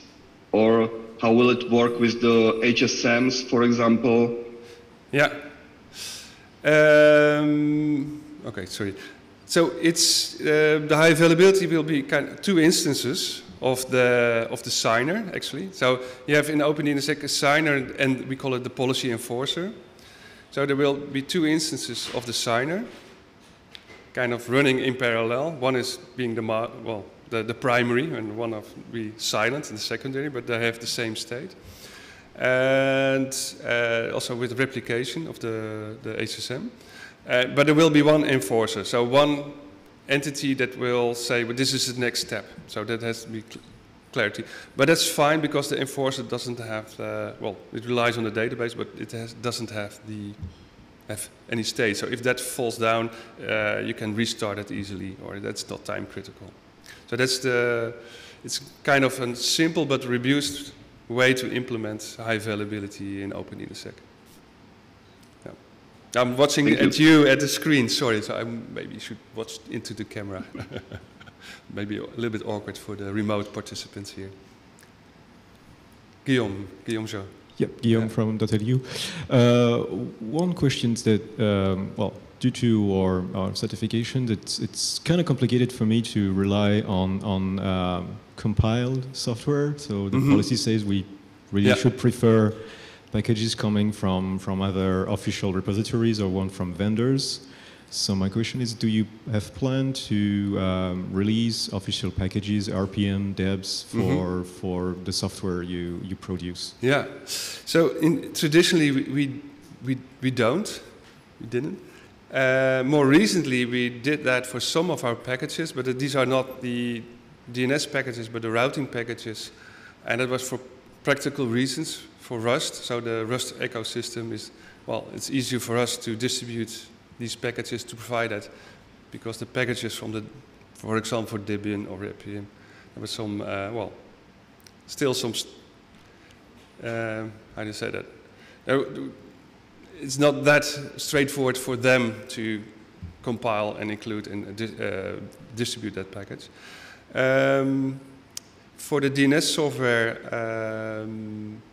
or how will it work with the HSMs, for example? Yeah. Um, okay, sorry. So it's uh, the high availability will be kind of two instances of the of the signer actually. So you have in OpenDNSSEC a signer and we call it the policy enforcer. So there will be two instances of the signer, kind of running in parallel. One is being the well, the, the primary, and one of be silent in the secondary, but they have the same state. And uh, also with replication of the, the HSM. Uh, but there will be one enforcer, so one entity that will say, well, this is the next step. So that has to be cl clarity. But that's fine because the enforcer doesn't have, uh, well, it relies on the database, but it has, doesn't have the have any state. So if that falls down, uh, you can restart it easily, or that's not time critical. So that's the, it's kind of a simple but reduced way to implement high availability in OpenDNSSEC. Yeah. I'm watching Thank at you. you at the screen, sorry, so I maybe should watch into the camera. maybe a little bit awkward for the remote participants here. Guillaume, Guillaume Jo. Yep, Guillaume from .lu. Uh, one question is that, um, well, due to our, our certification, it's, it's kind of complicated for me to rely on, on um, compiled software. So the Mhm. policy says we really Yeah. should prefer packages coming from, from other official repositories or one from vendors. So my question is, do you have planned to um, release official packages, RPM, DEBs, for, Mhm. for the software you, you produce? Yeah. So in, traditionally, we, we, we, we don't. We didn't. Uh, more recently, we did that for some of our packages, but these are not the DNS packages, but the routing packages. And that was for practical reasons for Rust. So the Rust ecosystem is, well, it's easier for us to distribute these packages to provide that because the packages from the, for example, for Debian or RPM, there was some, uh, well, still some um, how do you say that? It's not that straightforward for them to compile and include and uh, uh, distribute that package. Um, for the DNS software, um,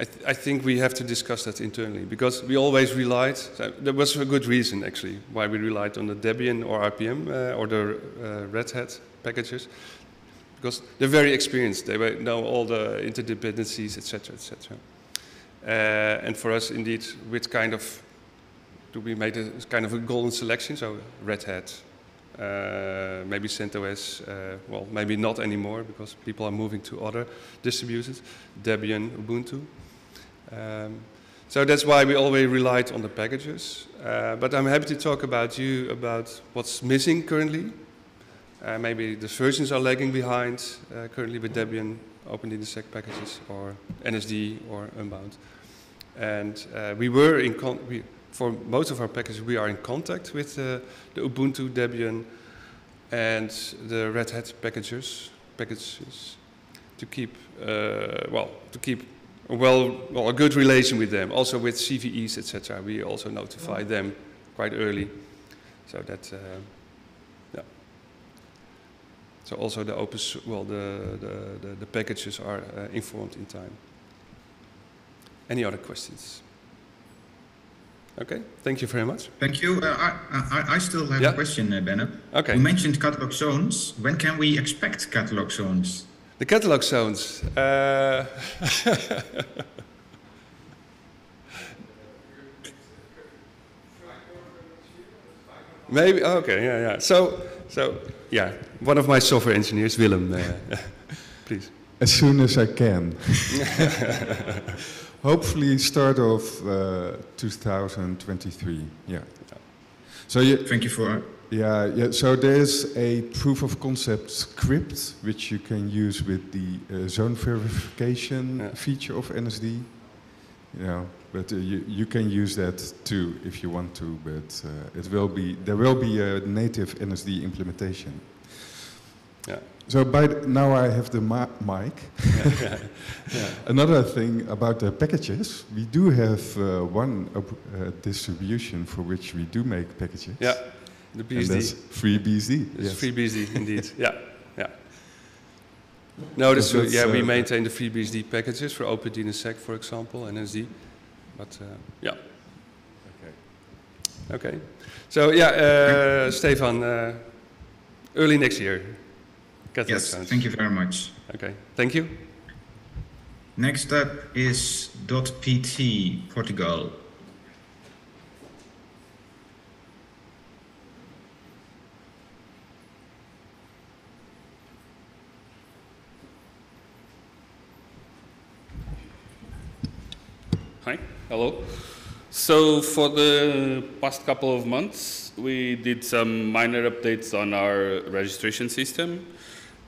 I, th- I think we have to discuss that internally because we always relied. There was a good reason actually why we relied on the Debian or RPM uh, or the uh, Red Hat packages because they're very experienced. They know all the interdependencies, etc., etc. Uh, and for us, indeed, which kind of do we make a kind of a golden selection? So Red Hat, uh, maybe CentOS. Uh, well, maybe not anymore because people are moving to other distributions. Debian, Ubuntu. Um, so that's why we always relied on the packages. Uh, but I'm happy to talk about you about what's missing currently. Uh, maybe the versions are lagging behind uh, currently with Debian, OpenDNSSEC packages, or NSD or Unbound. And uh, we were in con- we, for most of our packages, we are in contact with uh, the Ubuntu, Debian, and the Red Hat packages, packages to keep uh, well to keep well, well a good relation with them. Also with CVEs, etc. We also notify them quite early, so that. Uh, yeah. So also the open, well, the, the, the, the packages are uh, informed in time. Any other questions? Okay, thank you very much. Thank you. Uh, I, I, I still have Yeah. a question, uh, Benno. Okay. You mentioned catalog zones. When can we expect catalog zones? The catalog sounds. Uh, maybe okay, yeah, yeah. So, so yeah, one of my software engineers, Willem, uh, please. As soon as I can. Hopefully, start of uh, 2023. Yeah. So you, Thank you for. Yeah, yeah. So there's a proof of concept script which you can use with the uh, zone verification feature of NSD. You know, but uh, you, you can use that too if you want to. But uh, it will be there will be a native NSD implementation. Yeah. So by now I have the mic. Yeah. Yeah. Another thing about the packages, we do have uh, one uh, distribution for which we do make packages. Yeah, the And that's FreeBSD. It's yes. FreeBSD indeed. yeah, yeah. No, that's true. That's, Yeah, we uh, maintain the FreeBSD packages for OpenDNSSEC, for example, and NSD. But uh, yeah. Okay. Okay. So yeah, uh, Stefan, uh, early next year. Catalog Yes, zones. thank you very much. Okay, thank you. Next up is .pt Portugal. Hi, hello. So for the past couple of months, we did some minor updates on our registration system,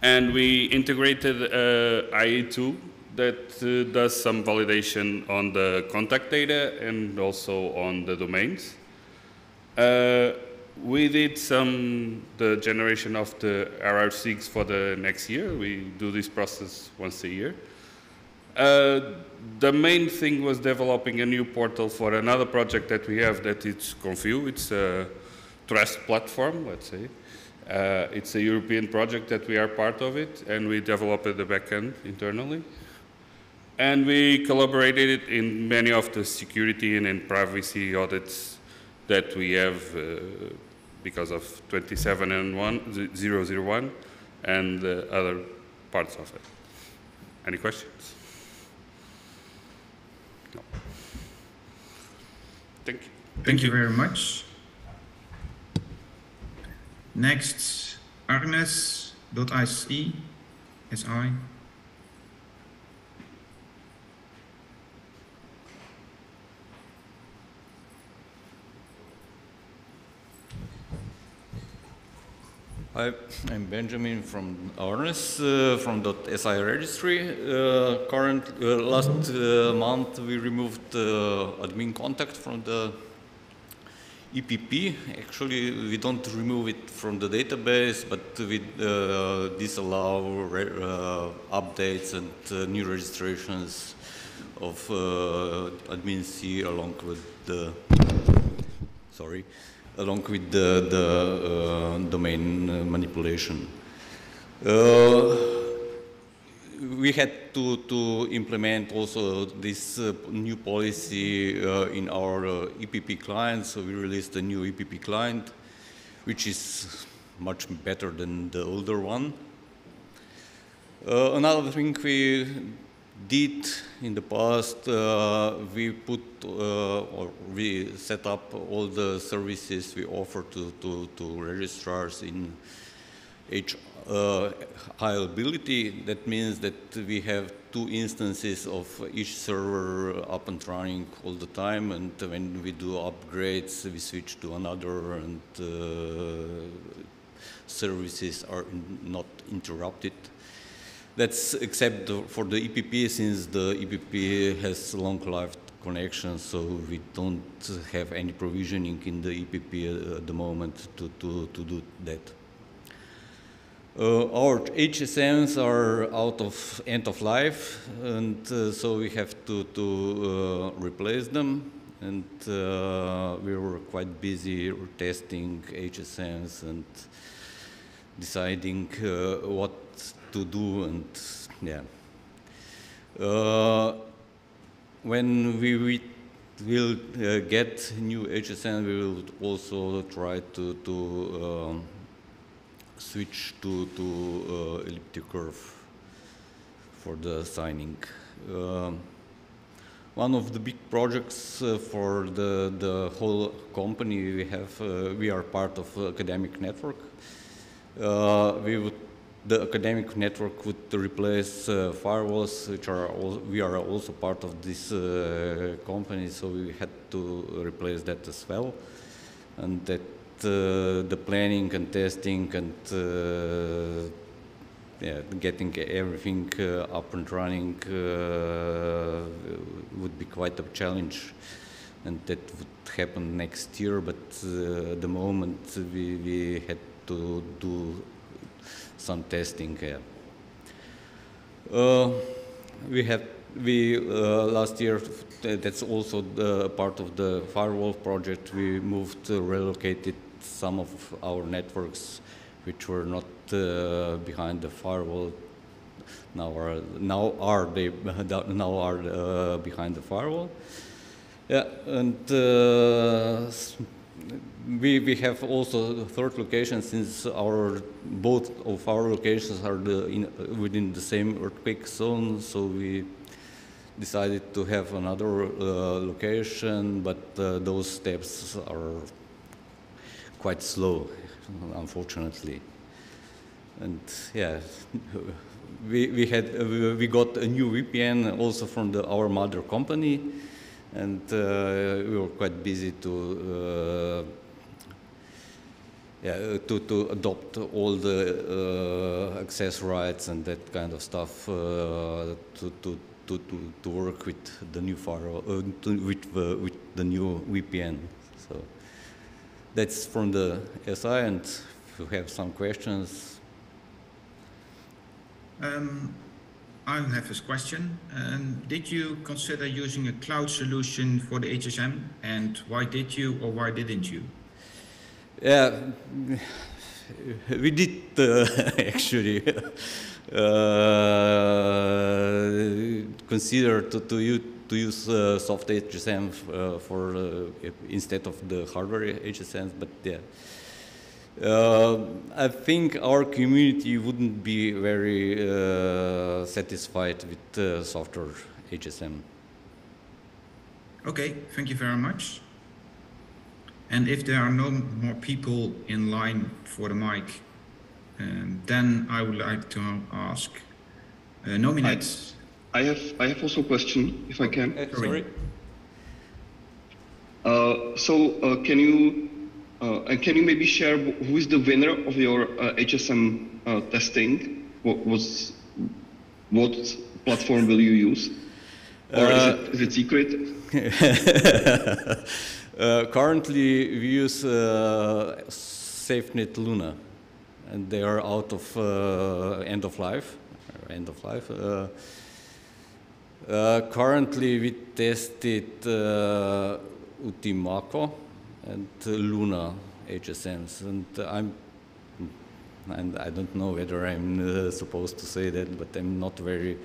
and we integrated uh, IE2 that uh, does some validation on the contact data and also on the domains. Uh, we did some the generation of the RR6 for the next year. We do this process once a year. Uh, the main thing was developing a new portal for another project that we have that it's Confuse. It's a trust platform, let's say. Uh, it's a European project that we are part of it, and we developed the backend internally. and we collaborated in many of the security and, and privacy audits that we have uh, because of 27 and 1, 001 and uh, other parts of it. Any questions? No. Thank you. Thank you very much. Next, Arnes.ic, SI. Hi, I'm Benjamin from Arnes uh, from .si registry. Uh, current uh, last uh, month we removed uh, admin contact from the EPP. Actually, we don't remove it from the database, but we uh, disallow updates and new registrations of admin C along with the sorry along with the, the uh, domain uh, manipulation. Uh, we had to, to implement also this uh, new policy uh, in our uh, EPP client, so we released a new EPP client, which is much better than the older one. another thing we did in the past, uh, we put uh, or we set up all the services we offer to, to, to registrars in H, uh, high availability. That means that we have two instances of each server up and running all the time, and when we do upgrades, we switch to another, and uh, services are not interrupted. That's except for the EPP, since the EPP has long-lived connections, so we don't have any provisioning in the EPP at the moment to, to, to do that. Uh, our HSMs are out of end of life, and uh, so we have to, to uh, replace them. And uh, we were quite busy testing HSMs and deciding uh, what to do and yeah. Uh, when we, will uh, get new HSM, we will also try to, to um, switch to, to uh, elliptic curve for the signing. Um, one of the big projects uh, for the, the whole company we have, uh, we are part of academic network. Uh, we would the academic network would replace uh, firewalls, which are we are also part of this uh, company, so we had to replace that as well. And that uh, the planning and testing and uh, yeah, getting everything uh, up and running uh, would be quite a challenge. And that would happen next year, but at the moment we, we had to do some testing here. Uh, we have we uh, last year that's also the part of the firewall project. We moved uh, relocated some of our networks which were not uh, behind the firewall. Now are now are they now are uh, behind the firewall. Yeah, and uh, we, we have also third location since our both of our locations are the, in, within the same earthquake zone, so we decided to have another uh, location, but uh, those steps are quite slow, unfortunately. And yeah, we, we had we got a new VPN also from the, our mother company, and uh, we were quite busy to uh, yeah, to, to adopt all the uh, access rights and that kind of stuff uh, to, to, to, to, to work with the new firewall, uh, to, with, uh, with the new VPN. So that's from the SI, and if you have some questions. Um, I have a question. Um, did you consider using a cloud solution for the HSM, and why did you or why didn't you? Yeah, we did uh, actually uh, consider to, to, use, to use uh, SoftHSM uh, for uh, instead of the hardware HSM, but yeah. Uh, I think our community wouldn't be very uh, satisfied with uh, software HSM. Okay, thank you very much. And if there are no more people in line for the mic, um, then I would like to ask uh, Nominet. I, I, have I have also a question, if I can. Uh, sorry. Uh, so uh, can you and can you maybe share who is the winner of your HSM testing? What was what platform will you use? Or is it, is it secret? Uh, currently, we use uh, SafeNet Luna, and they are out of uh, end of life. End of life. Uh, uh, currently, we tested uh, Utimaco and Luna HSMs, and I'm and I don't know whether I'm supposed to say that, but I'm not very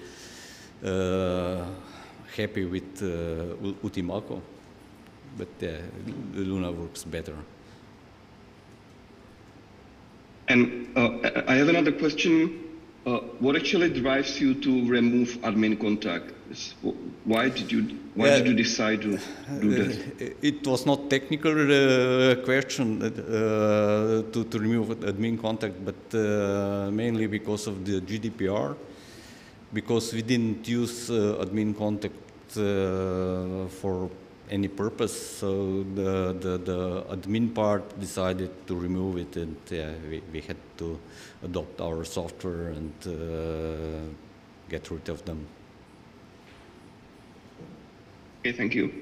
happy with Utimaco but uh, Luna works better. And uh, I have another question. Uh, what actually drives you to remove admin contacts? Why did you Why did you decide to do that? It was not technical uh, question uh, to, to remove admin contact, but uh, mainly because of the GDPR, because we didn't use admin contact for any purpose. So the, the, the admin part decided to remove it and yeah, we, we had to adopt our software and uh, get rid of them. Okay, thank you.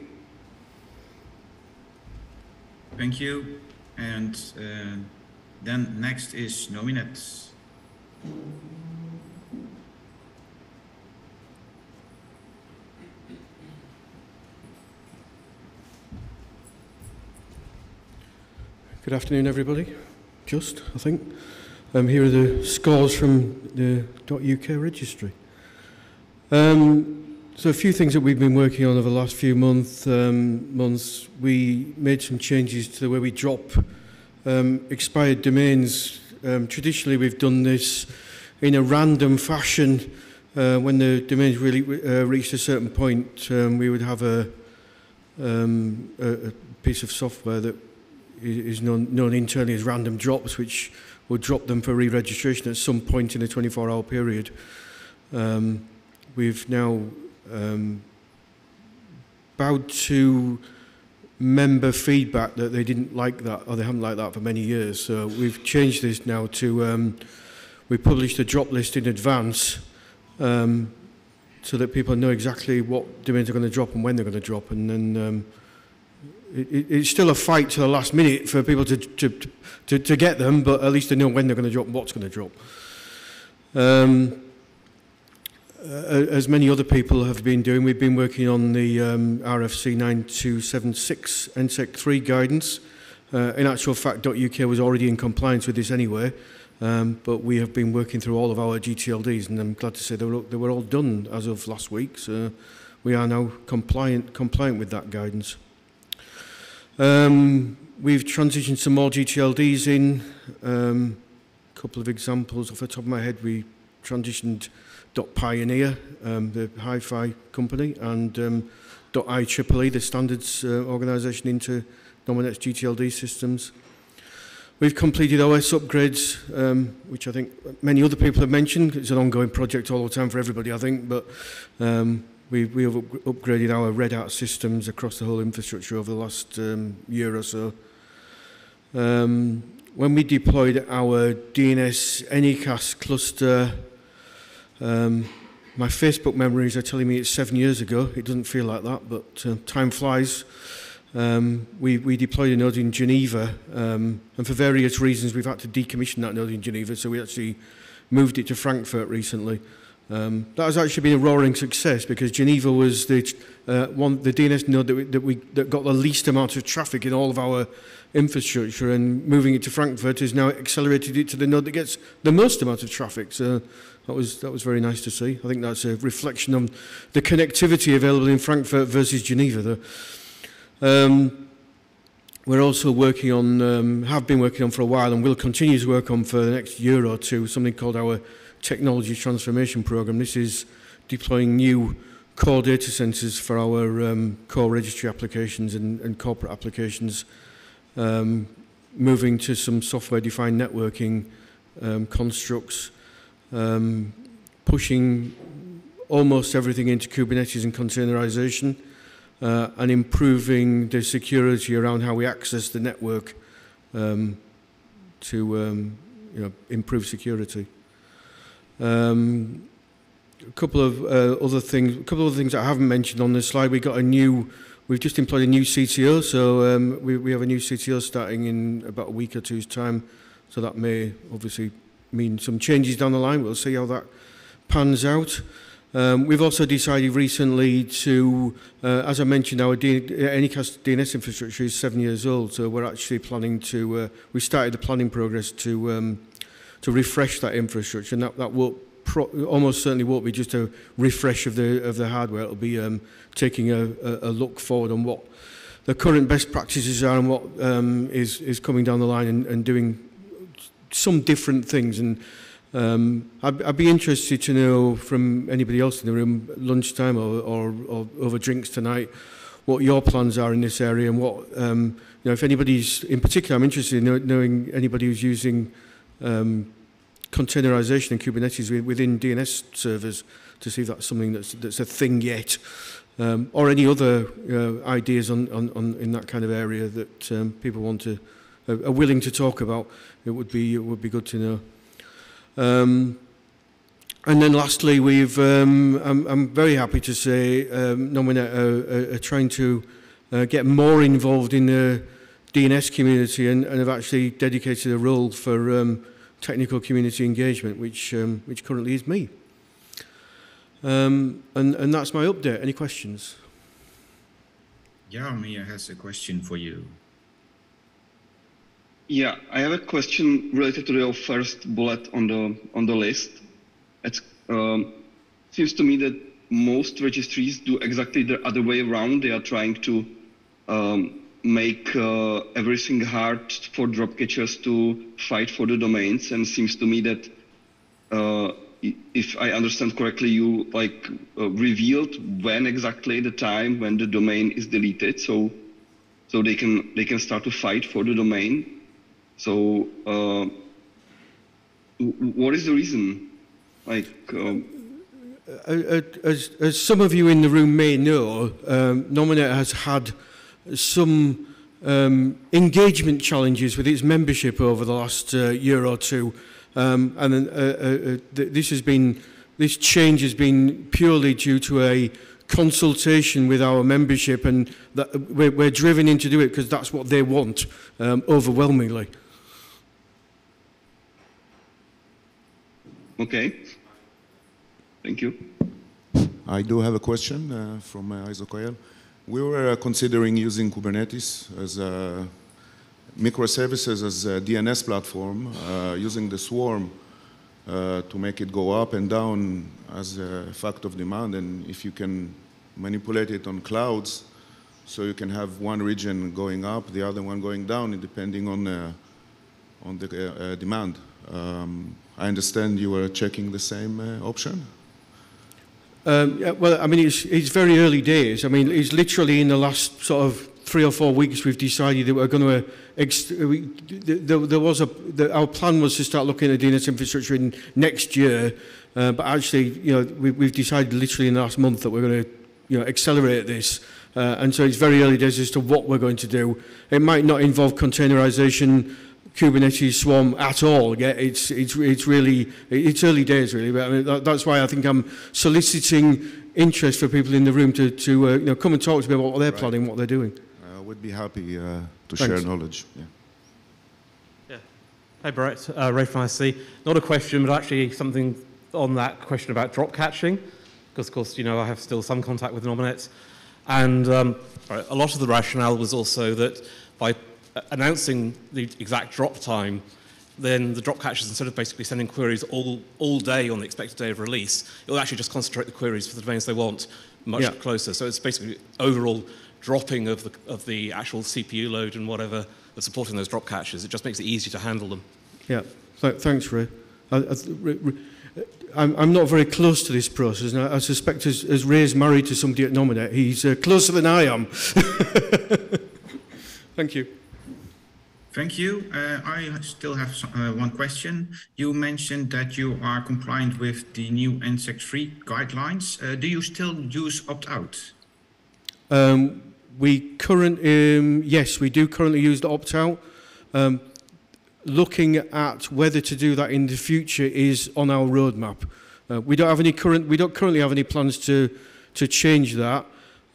Thank you. And uh, then next is Nominet. Good afternoon, everybody. Just, I think. Um, here are the scores from the .uk registry. Um, so a few things that we've been working on over the last few month, um, months. We made some changes to the way we drop um, expired domains. Um, traditionally, we've done this in a random fashion. Uh, when the domains really uh, reached a certain point, um, we would have a, a, a piece of software that is known, known internally as random drops, which will drop them for re-registration at some point in a 24-hour period. Um, we've now um, bowed to member feedback that they didn't like that, or they haven't liked that for many years. So we've changed this now to, um, we published a drop list in advance um, so that people know exactly what domains are going to drop and when they're going to drop, and then um, it, it's still a fight to the last minute for people to, to, to, to get them, but at least they know when they're going to drop and what's going to drop. Um, as many other people have been doing, we've been working on the um, RFC 9276 NSEC 3 guidance. Uh, in actual fact, .uk was already in compliance with this anyway, um, but we have been working through all of our GTLDs, and I'm glad to say they were, they were all done as of last week, so we are now compliant, compliant with that guidance. Um, we've transitioned some more GTLDs in. Um, a couple of examples off the top of my head. We transitioned .pioneer, um, the hi-fi company, and um, .IEEE, e, the standards uh, organisation, into Dominex GTLD systems. We've completed OS upgrades, um, which I think many other people have mentioned. It's an ongoing project all the time for everybody, I think, but um, We, we have up upgraded our red out systems across the whole infrastructure over the last um, year or so. Um, when we deployed our DNS Anycast cluster, um, my Facebook memories are telling me it's seven years ago. It doesn't feel like that, but uh, time flies. Um, we, we deployed a node in Geneva, um, and for various reasons, we've had to decommission that node in Geneva, so we actually moved it to Frankfurt recently. Um, that has actually been a roaring success because Geneva was the uh, one the DNS node that we, that we that got the least amount of traffic in all of our infrastructure, and moving it to Frankfurt has now accelerated it to the node that gets the most amount of traffic. So that was that was very nice to see. I think that's a reflection on the connectivity available in Frankfurt versus Geneva. Though. Um, we're also working on, um, have been working on for a while, and will continue to work on for the next year or two, something called our technology transformation program. This is deploying new core data centers for our um, core registry applications and, and corporate applications, um, moving to some software-defined networking um, constructs, um, pushing almost everything into Kubernetes and containerization, uh, and improving the security around how we access the network um, to um, you know, improve security. Um, a couple of uh, other things, a couple of other things I haven't mentioned on this slide. We got a new, we've just employed a new CTO, so um, we, we have a new CTO starting in about a week or two's time. So that may obviously mean some changes down the line. We'll see how that pans out. Um, we've also decided recently to, uh, as I mentioned, our D Anycast DNS infrastructure is seven years old, so we're actually planning to, uh, we started the planning progress to, um, to refresh that infrastructure, and that, that will pro almost certainly won't be just a refresh of the, of the hardware, it'll be um, taking a, a, a look forward on what the current best practices are and what um, is, is coming down the line and, and doing some different things. And Um, I'd, I'd, be interested to know from anybody else in the room, lunchtime or, or, or over drinks tonight, what your plans are in this area and what, um, you know, if anybody's, in particular, I'm interested in knowing anybody who's using um, containerization and Kubernetes within DNS servers to see if that's something that's, that's a thing yet. Um, or any other uh, ideas on, on, on, in that kind of area that um, people want to, uh, are willing to talk about, it would be, it would be good to know. Um, and then lastly, we've, um, I'm, I'm very happy to say, um, Nominate are, uh, are, uh, are uh, trying to uh, get more involved in the DNS community and, and have actually dedicated a role for um, technical community engagement, which, um, which currently is me. Um, and, and that's my update. Any questions? Yeah, Mia has a question for you. Yeah, I have a question related to your first bullet on the on the list. It um, seems to me that most registries do exactly the other way around. They are trying to um, make uh, everything hard for drop catchers to fight for the domains, and seems to me that uh, if I understand correctly, you like uh, revealed when exactly the time when the domain is deleted, so so they can they can start to fight for the domain. So, uh, what is the reason? Like, um, as, as some of you in the room may know, um, Nominet has had some um, engagement challenges with its membership over the last uh, year or two, um, and uh, uh, uh this has been this change has been purely due to a consultation with our membership, and that we're, we're driven in to do it because that's what they want um, overwhelmingly. Okay. Thank you. I do have a question uh, from uh, ISOC-IL. We were uh, considering using Kubernetes as a microservices as a DNS platform, uh, using the swarm uh, to make it go up and down as a fact of demand. And if you can manipulate it on clouds, so you can have one region going up, the other one going down, depending on, uh, on the demand. Um, I understand you were checking the same uh, option? Um, yeah, well, I mean, it's, it's very early days. I mean, it's literally in the last sort of three or four weeks we've decided that we're going to. Ex- we, there, there was a. The, our plan was to start looking at DNS infrastructure in next year, uh, but actually, you know, we, we've decided literally in the last month that we're going to, you know, accelerate this. Uh, and so it's very early days as to what we're going to do. It might not involve containerization Kubernetes Swarm at all. Yeah, it's it's it's really it's early days really, but I mean, that, that's why I think I'm soliciting interest for people in the room to to uh, you know come and talk to me about what they're right. planning, what they're doing. I would be happy uh, to Thanks. share knowledge. Yeah. yeah. Hey Brett, uh, Ray from IC. Not a question, but actually something on that question about drop catching, because of course, you know, I have still some contact with Nominet. And um, a lot of the rationale was also that by announcing the exact drop time, then the drop catchers, instead of basically sending queries all, all day on the expected day of release, it will actually just concentrate the queries for the domains they want much Yeah. closer. So it's basically overall dropping of the, of the actual CPU load and whatever that's supporting those drop catches. It just makes it easier to handle them. Yeah, Th- thanks, Ray. I, I, I'm, I'm not very close to this process, and I, I suspect as, as Ray's married to somebody at Nominet, he's uh, closer than I am. Thank you. Thank you. Uh, I still have so- uh, one question. You mentioned that you are compliant with the new NSEC 3 guidelines. Uh, do you still use opt-out? Um, we current, um, yes, we do currently use the opt-out. Um, looking at whether to do that in the future is on our roadmap. Uh, we don't have any current, we don't currently have any plans to to change that,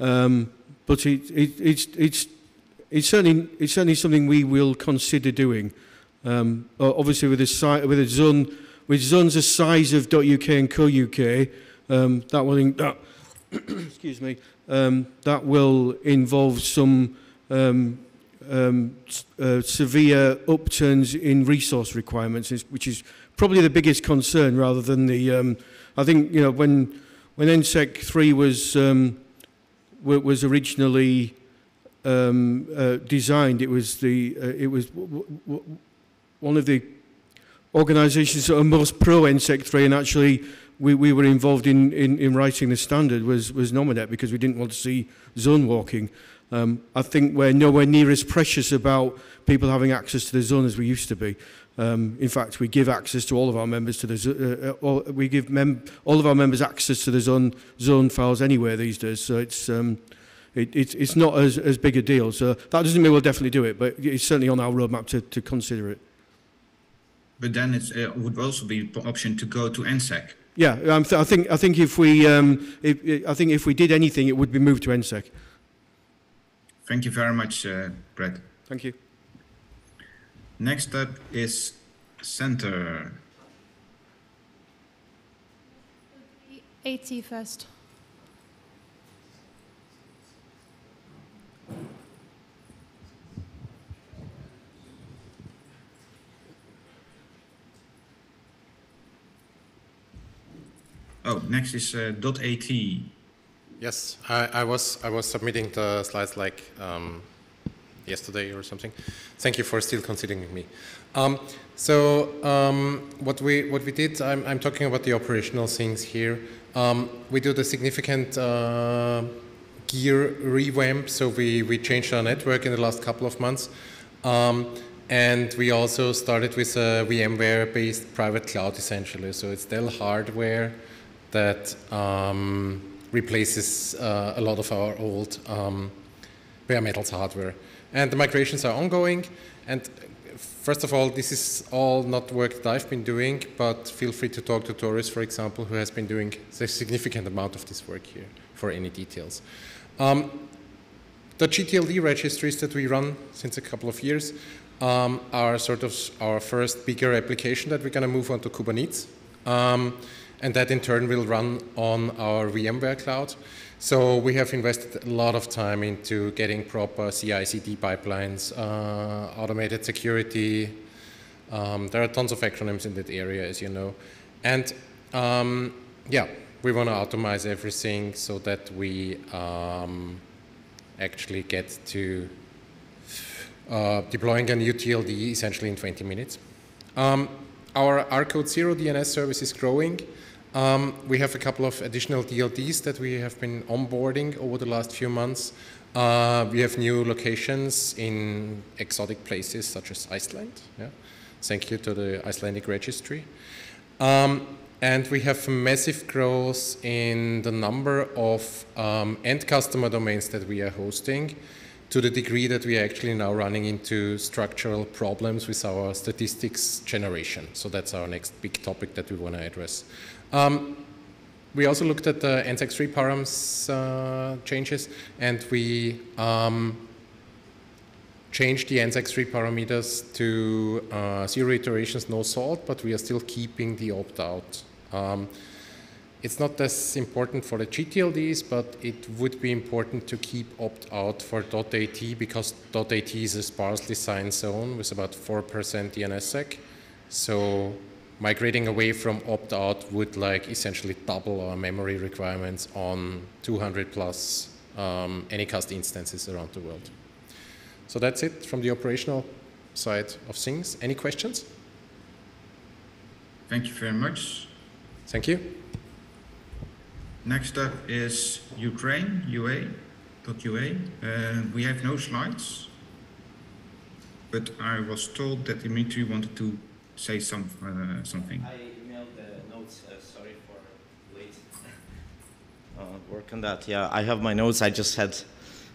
um, but it, it, it's it's it's certainly it's certainly something we will consider doing. Um, obviously, with a with a zone with zones the size of .uk and co.uk, um, that will that, excuse me um, that will involve some um, um, uh, severe upturns in resource requirements, which is probably the biggest concern rather than the. Um, I think you know when when NSEC three was um, was originally um, uh, designed, it was the uh, it was one of the organisations that are most pro NSEC three, and actually we, we were involved in, in, in writing the standard was was Nominet because we didn't want to see zone walking. Um, I think we're nowhere near as precious about people having access to the zone as we used to be. Um, in fact, we give access to all of our members to the uh, uh, we give all of our members access to the zone zone files anywhere these days. So it's um, it, it's it's not as, as big a deal. So that doesn't mean we'll definitely do it, but it's certainly on our roadmap to, to consider it. But then it uh, would also be an option to go to NSEC. Yeah, um, th- I think I think if we um, if, I think if we did anything, it would be moved to NSEC. Thank you very much, uh, Brett. Thank you. Next up is CENTR. 80 first. Oh, next is uh, .at. Yes, I, I was I was submitting the slides like um, yesterday or something. Thank you for still considering me. Um, so um, what we what we did, I'm, I'm talking about the operational things here. Um, we do the significant uh, gear revamp. So we we changed our network in the last couple of months. Um, and we also started with a VMware-based private cloud, essentially. So it's Dell hardware that um, replaces uh, a lot of our old um, bare metals hardware. And the migrations are ongoing. And first of all, this is all not work that I've been doing, but feel free to talk to Doris, for example, who has been doing a significant amount of this work here for any details. Um, the GTLD registries that we run since a couple of years um, are sort of our first bigger application that we're going to move on to Kubernetes. Um, and that in turn will run on our VMware cloud. So we have invested a lot of time into getting proper CI/CD pipelines, uh, automated security. Um, there are tons of acronyms in that area, as you know, and um, yeah, we want to automate everything so that we um, actually get to uh, deploying a new TLD essentially in 20 minutes. Um, our RCode Zero DNS service is growing. Um, we have a couple of additional TLDs that we have been onboarding over the last few months. Uh, we have new locations in exotic places such as Iceland. Yeah. Thank you to the Icelandic registry. Um, and we have massive growth in the number of um, end customer domains that we are hosting to the degree that we are actually now running into structural problems with our statistics generation. So that's our next big topic that we want to address. Um, we also looked at the NSEC 3 params uh, changes, and we um, changed the NSEC 3 parameters to uh, zero iterations, no salt, but we are still keeping the opt-out Um, it's not as important for the GTLDs, but it would be important to keep opt-out for .at because .at is a sparsely signed zone with about 4% DNSSEC. So migrating away from opt-out would like essentially double our memory requirements on 200 plus um, Anycast instances around the world. So that's it from the operational side of things. Any questions? Thank you very much. Thank you. Next up is Ukraine, UA, .ua. Uh, we have no slides, but I was told that Dmitry wanted to say some, uh, something. I emailed the notes, uh, sorry for late. Uh, work on that, yeah. I have my notes, I just had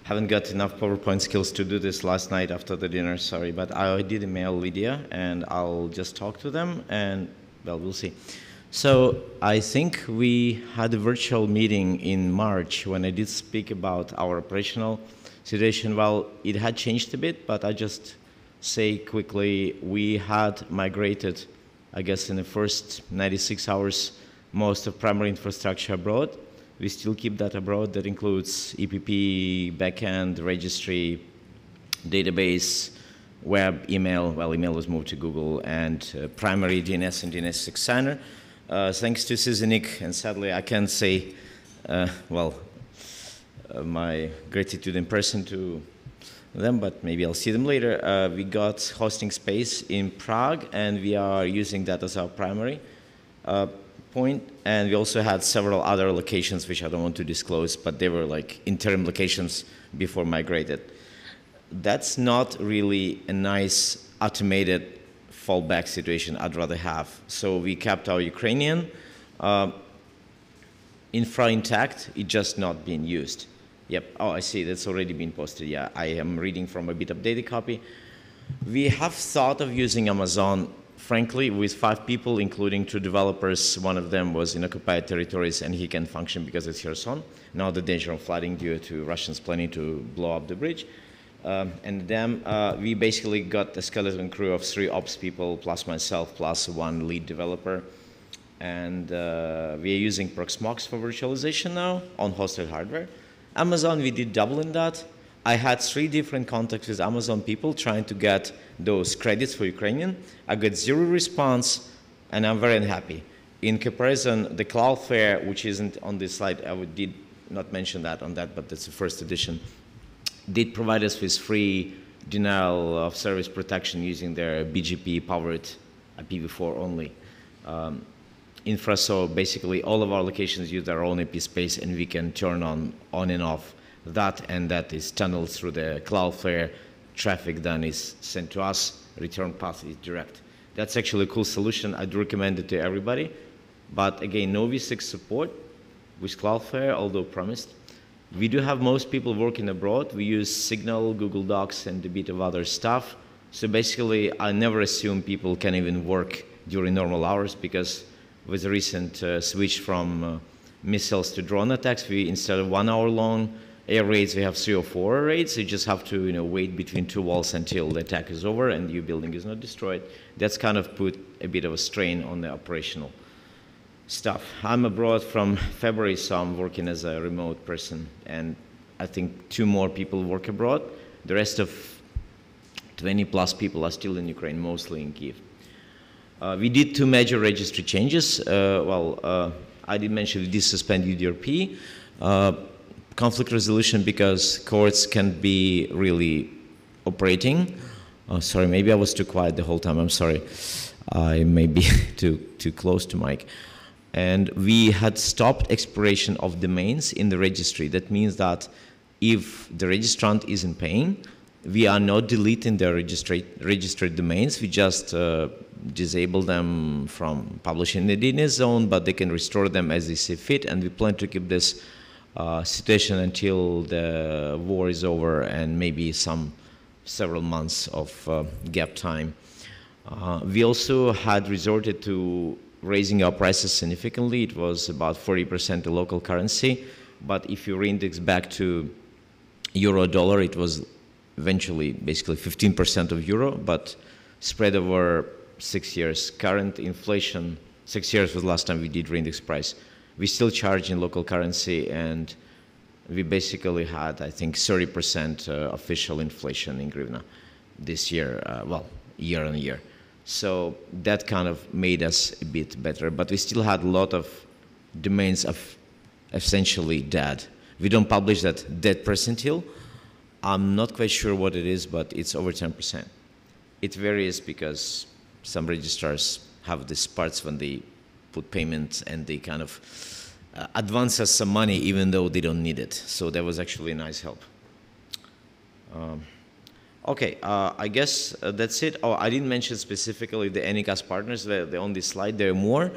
haven't got enough PowerPoint skills to do this last night after the dinner, sorry. But I did email Lydia, and I'll just talk to them, and, well, we'll see. So I think we had a virtual meeting in March when I did speak about our operational situation. Well, it had changed a bit, but I just say quickly, we had migrated, I guess in the first 96 hours, most of primary infrastructure abroad. We still keep that abroad. That includes EPP, backend, registry, database, web, email. Well, email was moved to Google, and uh, primary DNS and DNSSEC signer. Uh, thanks to CZ.NIC, and sadly I can't say, uh, well, uh, my gratitude in person to them, but maybe I'll see them later. Uh, we got hosting space in Prague, and we are using that as our primary uh, point. And we also had several other locations, which I don't want to disclose, but they were like interim locations before migrated. That's not really a nice automated fallback situation I'd rather have. So we kept our Ukrainian uh, infra intact, it just not being used. Yep, oh, I see, that's already been posted. Yeah, I am reading from a bit updated copy. We have thought of using Amazon, frankly, with five people, including two developers. One of them was in occupied territories and he can function because it's Kherson. Now the danger of flooding due to Russians planning to blow up the bridge. Um, and then uh, we basically got a skeleton crew of three ops people plus myself plus one lead developer. And uh, we are using Proxmox for virtualization now on hosted hardware. Amazon, we did double in that. I had three different contacts with Amazon people trying to get those credits for Ukrainian. I got zero response, and I'm very unhappy. In comparison, the Cloudflare, which isn't on this slide, I did not mention that on that, but that's the first edition did provide us with free denial of service protection using their BGP powered IPv4 only um, infra. So basically, all of our locations use their own IP space, and we can turn on on and off that, and that is tunneled through the Cloudflare. Traffic then is sent to us. Return path is direct. That's actually a cool solution. I'd recommend it to everybody. But again, no v6 support with Cloudflare, although promised. We do have most people working abroad. We use Signal, Google Docs, and a bit of other stuff. So basically, I never assume people can even work during normal hours because with the recent uh, switch from uh, missiles to drone attacks, we instead of one hour long air raids, we have three or four raids. You just have to you know, wait between two walls until the attack is over and your building is not destroyed. That's kind of put a bit of a strain on the operational stuff. I'm abroad from February, so I'm working as a remote person, and I think two more people work abroad. The rest of 20 plus people are still in Ukraine, mostly in Kiev. Uh, we did two major registry changes. Uh, well, uh, I did mention we did suspend UDRP. Uh, conflict resolution because courts can be really operating. Oh, sorry, maybe I was too quiet the whole time. I'm sorry. I may be too, too close to mic and we had stopped expiration of domains in the registry. That means that if the registrant isn't paying, we are not deleting their registered domains. We just uh, disable them from publishing the DNS zone, but they can restore them as they see fit. And we plan to keep this uh, situation until the war is over and maybe some several months of uh, gap time. Uh, we also had resorted to raising our prices significantly. It was about 40% the local currency. But if you reindex back to euro dollar, it was eventually basically 15% of euro, but spread over six years. Current inflation Six years was the last time we did reindex price. We still charge in local currency, and we basically had, I think, 30% uh, official inflation in hryvnia this year, uh, well, year on year. So that kind of made us a bit better, but we still had a lot of domains of essentially dead. We don't publish that dead percentile. I'm not quite sure what it is, but it's over 10%. It varies because some registrars have these parts when they put payments and they kind of uh, advance us some money even though they don't need it. So that was actually a nice help. Um, okay, uh, I guess uh, that's it. Oh, I didn't mention specifically the Anycast partners. They're, they're on this slide. There are more.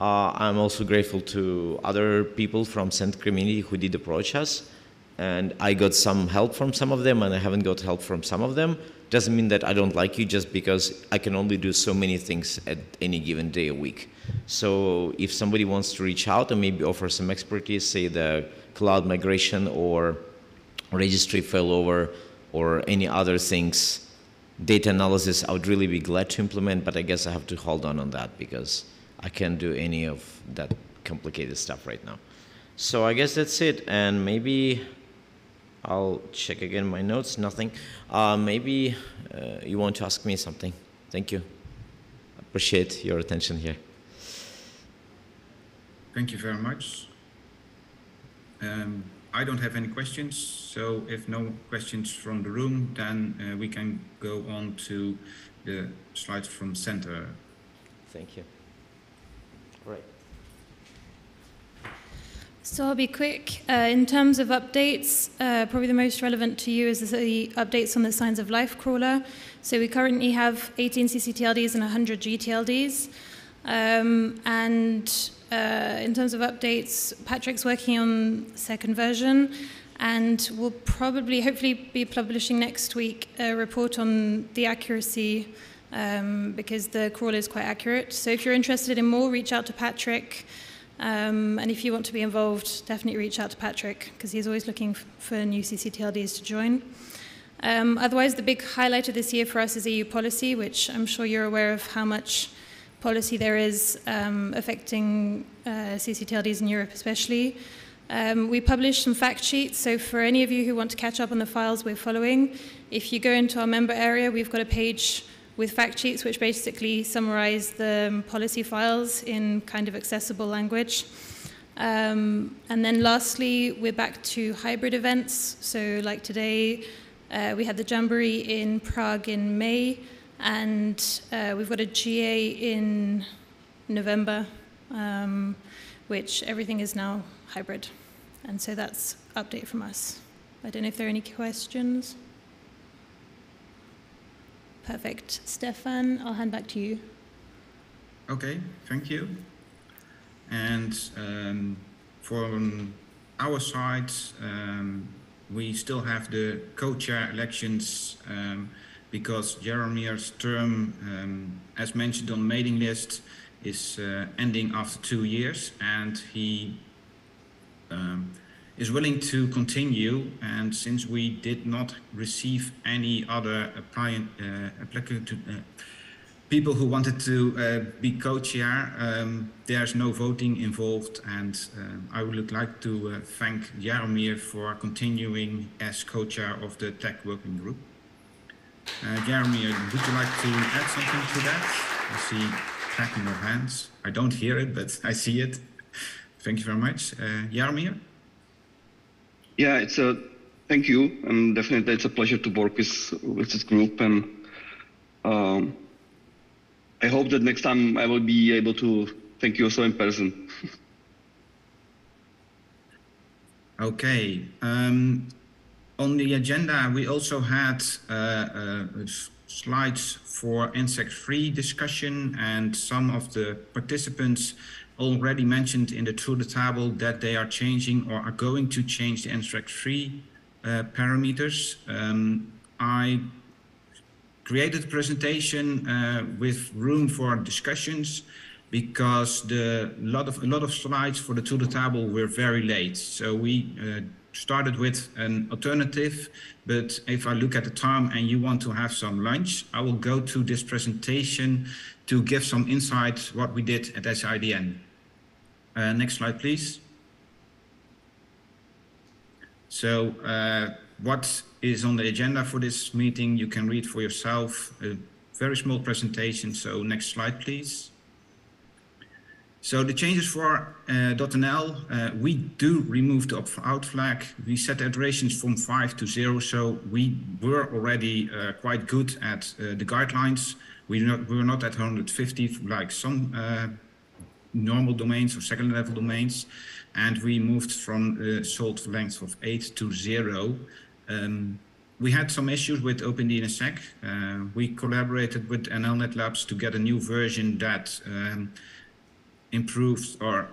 Uh, I'm also grateful to other people from CENTR community who did approach us. And I got some help from some of them, and I haven't got help from some of them. Doesn't mean that I don't like you, just because I can only do so many things at any given day a week. So if somebody wants to reach out and maybe offer some expertise, say the cloud migration or registry failover or any other things, data analysis, I would really be glad to implement, but I guess I have to hold on on that because I can't do any of that complicated stuff right now. So I guess that's it. And maybe I'll check again my notes. Nothing. Uh, maybe uh, you want to ask me something. Thank you. Appreciate your attention here. Thank you very much. Um, I don't have any questions, so if no questions from the room, then uh, we can go on to the slides from CENTR. Thank you. Great. So I'll be quick. Uh, in terms of updates, uh, probably the most relevant to you is the updates on the Signs of Life crawler. So we currently have 18 CCTLDs and 100 GTLDs. Um, and uh, in terms of updates, Patrick's working on second version, and we'll probably, hopefully, be publishing next week a report on the accuracy um, because the crawler is quite accurate. So if you're interested in more, reach out to Patrick. Um, and if you want to be involved, definitely reach out to Patrick because he's always looking for new CCTLDs to join. Um, otherwise, the big highlight of this year for us is EU policy, which I'm sure you're aware of how much policy there is um, affecting uh, CCTLDs in Europe, especially. Um, we published some fact sheets, so for any of you who want to catch up on the files we're following, if you go into our member area, we've got a page with fact sheets which basically summarize the policy files in kind of accessible language. Um, and then lastly, we're back to hybrid events. So like today, uh, we had the Jamboree in Prague in May, and uh, we've got a GA in November, um, which everything is now hybrid. And so that's update from us. I don't know if there are any questions. Perfect. Stefan, I'll hand back to you. Okay, thank you. And um, from our side, um, we still have the co-chair elections um, because Jaromir's term, um, as mentioned on mailing list, is uh, ending after two years, and he um, is willing to continue. And since we did not receive any other applicant, uh, applicant uh, people who wanted to uh, be co-chair, um, there's no voting involved. And um, I would like to uh, thank Jaromir for continuing as co-chair of the tech working group. Uh, Jaromir, would you like to add something to that? I see clapping of hands. I don't hear it, but I see it. Thank you very much. Uh, Jaromir? Yeah, it's a thank you, and definitely it's a pleasure to work with with this group, and um, I hope that next time I will be able to thank you also in person. okay. Um, on the agenda, we also had uh, uh, slides for NSEC3 discussion, and some of the participants already mentioned in the Tour de Table that they are changing or are going to change the NSEC3 uh, parameters. Um, I created a presentation uh, with room for discussions, because the lot of a lot of slides for the tour de table were very late. So we uh, started with an alternative, but if I look at the time and you want to have some lunch, I will go to this presentation to give some insight what we did at SIDN. Uh, next slide, please. So uh, what is on the agenda for this meeting, you can read for yourself. A very small presentation, so next slide, please. So the changes for uh, .nl, uh, we do remove the opt-out flag. We set the iterations from five to zero, so we were already uh, quite good at uh, the guidelines. We, not, we were not at 150 like some uh, normal domains or second level domains. And we moved from a salt length of eight to zero. Um, we had some issues with OpenDNSSEC. Uh, we collaborated with NLnet Labs to get a new version that um, improves or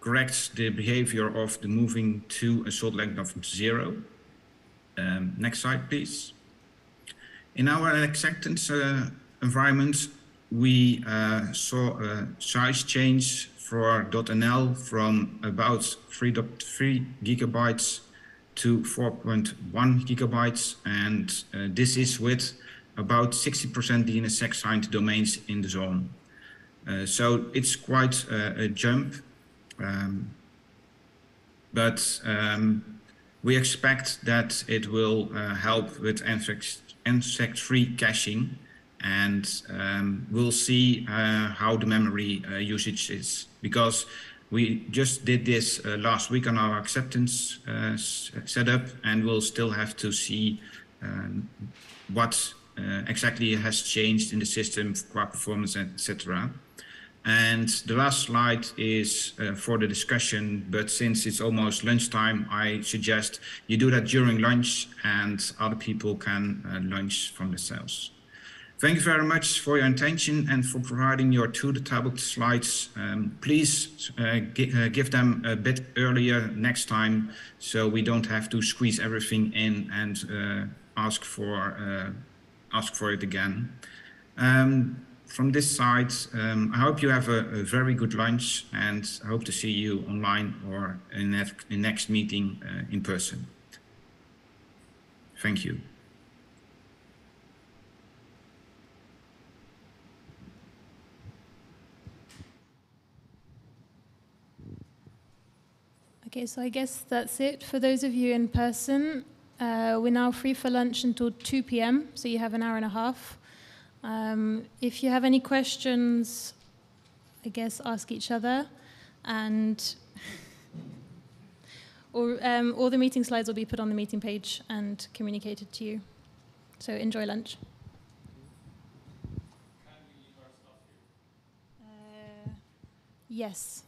corrects the behavior of the moving to a salt length of zero. Um, next slide, please. In our acceptance uh, environment, we uh, saw a size change for .nl from about 3.3 gigabytes to 4.1 gigabytes, and uh, this is with about 60% DNSSEC signed domains in the zone. Uh, so it's quite a, a jump, um, but um, we expect that it will uh, help with NSEC3 caching and um, we'll see uh, how the memory uh, usage is because we just did this uh, last week on our acceptance uh, setup and we'll still have to see um, what uh, exactly has changed in the system for performance etc and the last slide is uh, for the discussion, but since it's almost lunchtime, I suggest you do that during lunch and other people can uh, lunch from the cells. Thank you very much for your attention and for providing your the tablet slides. Um, please uh, uh, give them a bit earlier next time so we don't have to squeeze everything in and uh, ask for uh, ask for it again. Um, from this side, um, I hope you have a, a, very good lunch and I hope to see you online or in the next meeting uh, in person. Thank you. Okay, so I guess that's it for those of you in person. Uh, we're now free for lunch until 2 p.m., so you have an hour and a half. Um, if you have any questions, I guess ask each other, and or um, all the meeting slides will be put on the meeting page and communicated to you. So enjoy lunch. Uh, yes.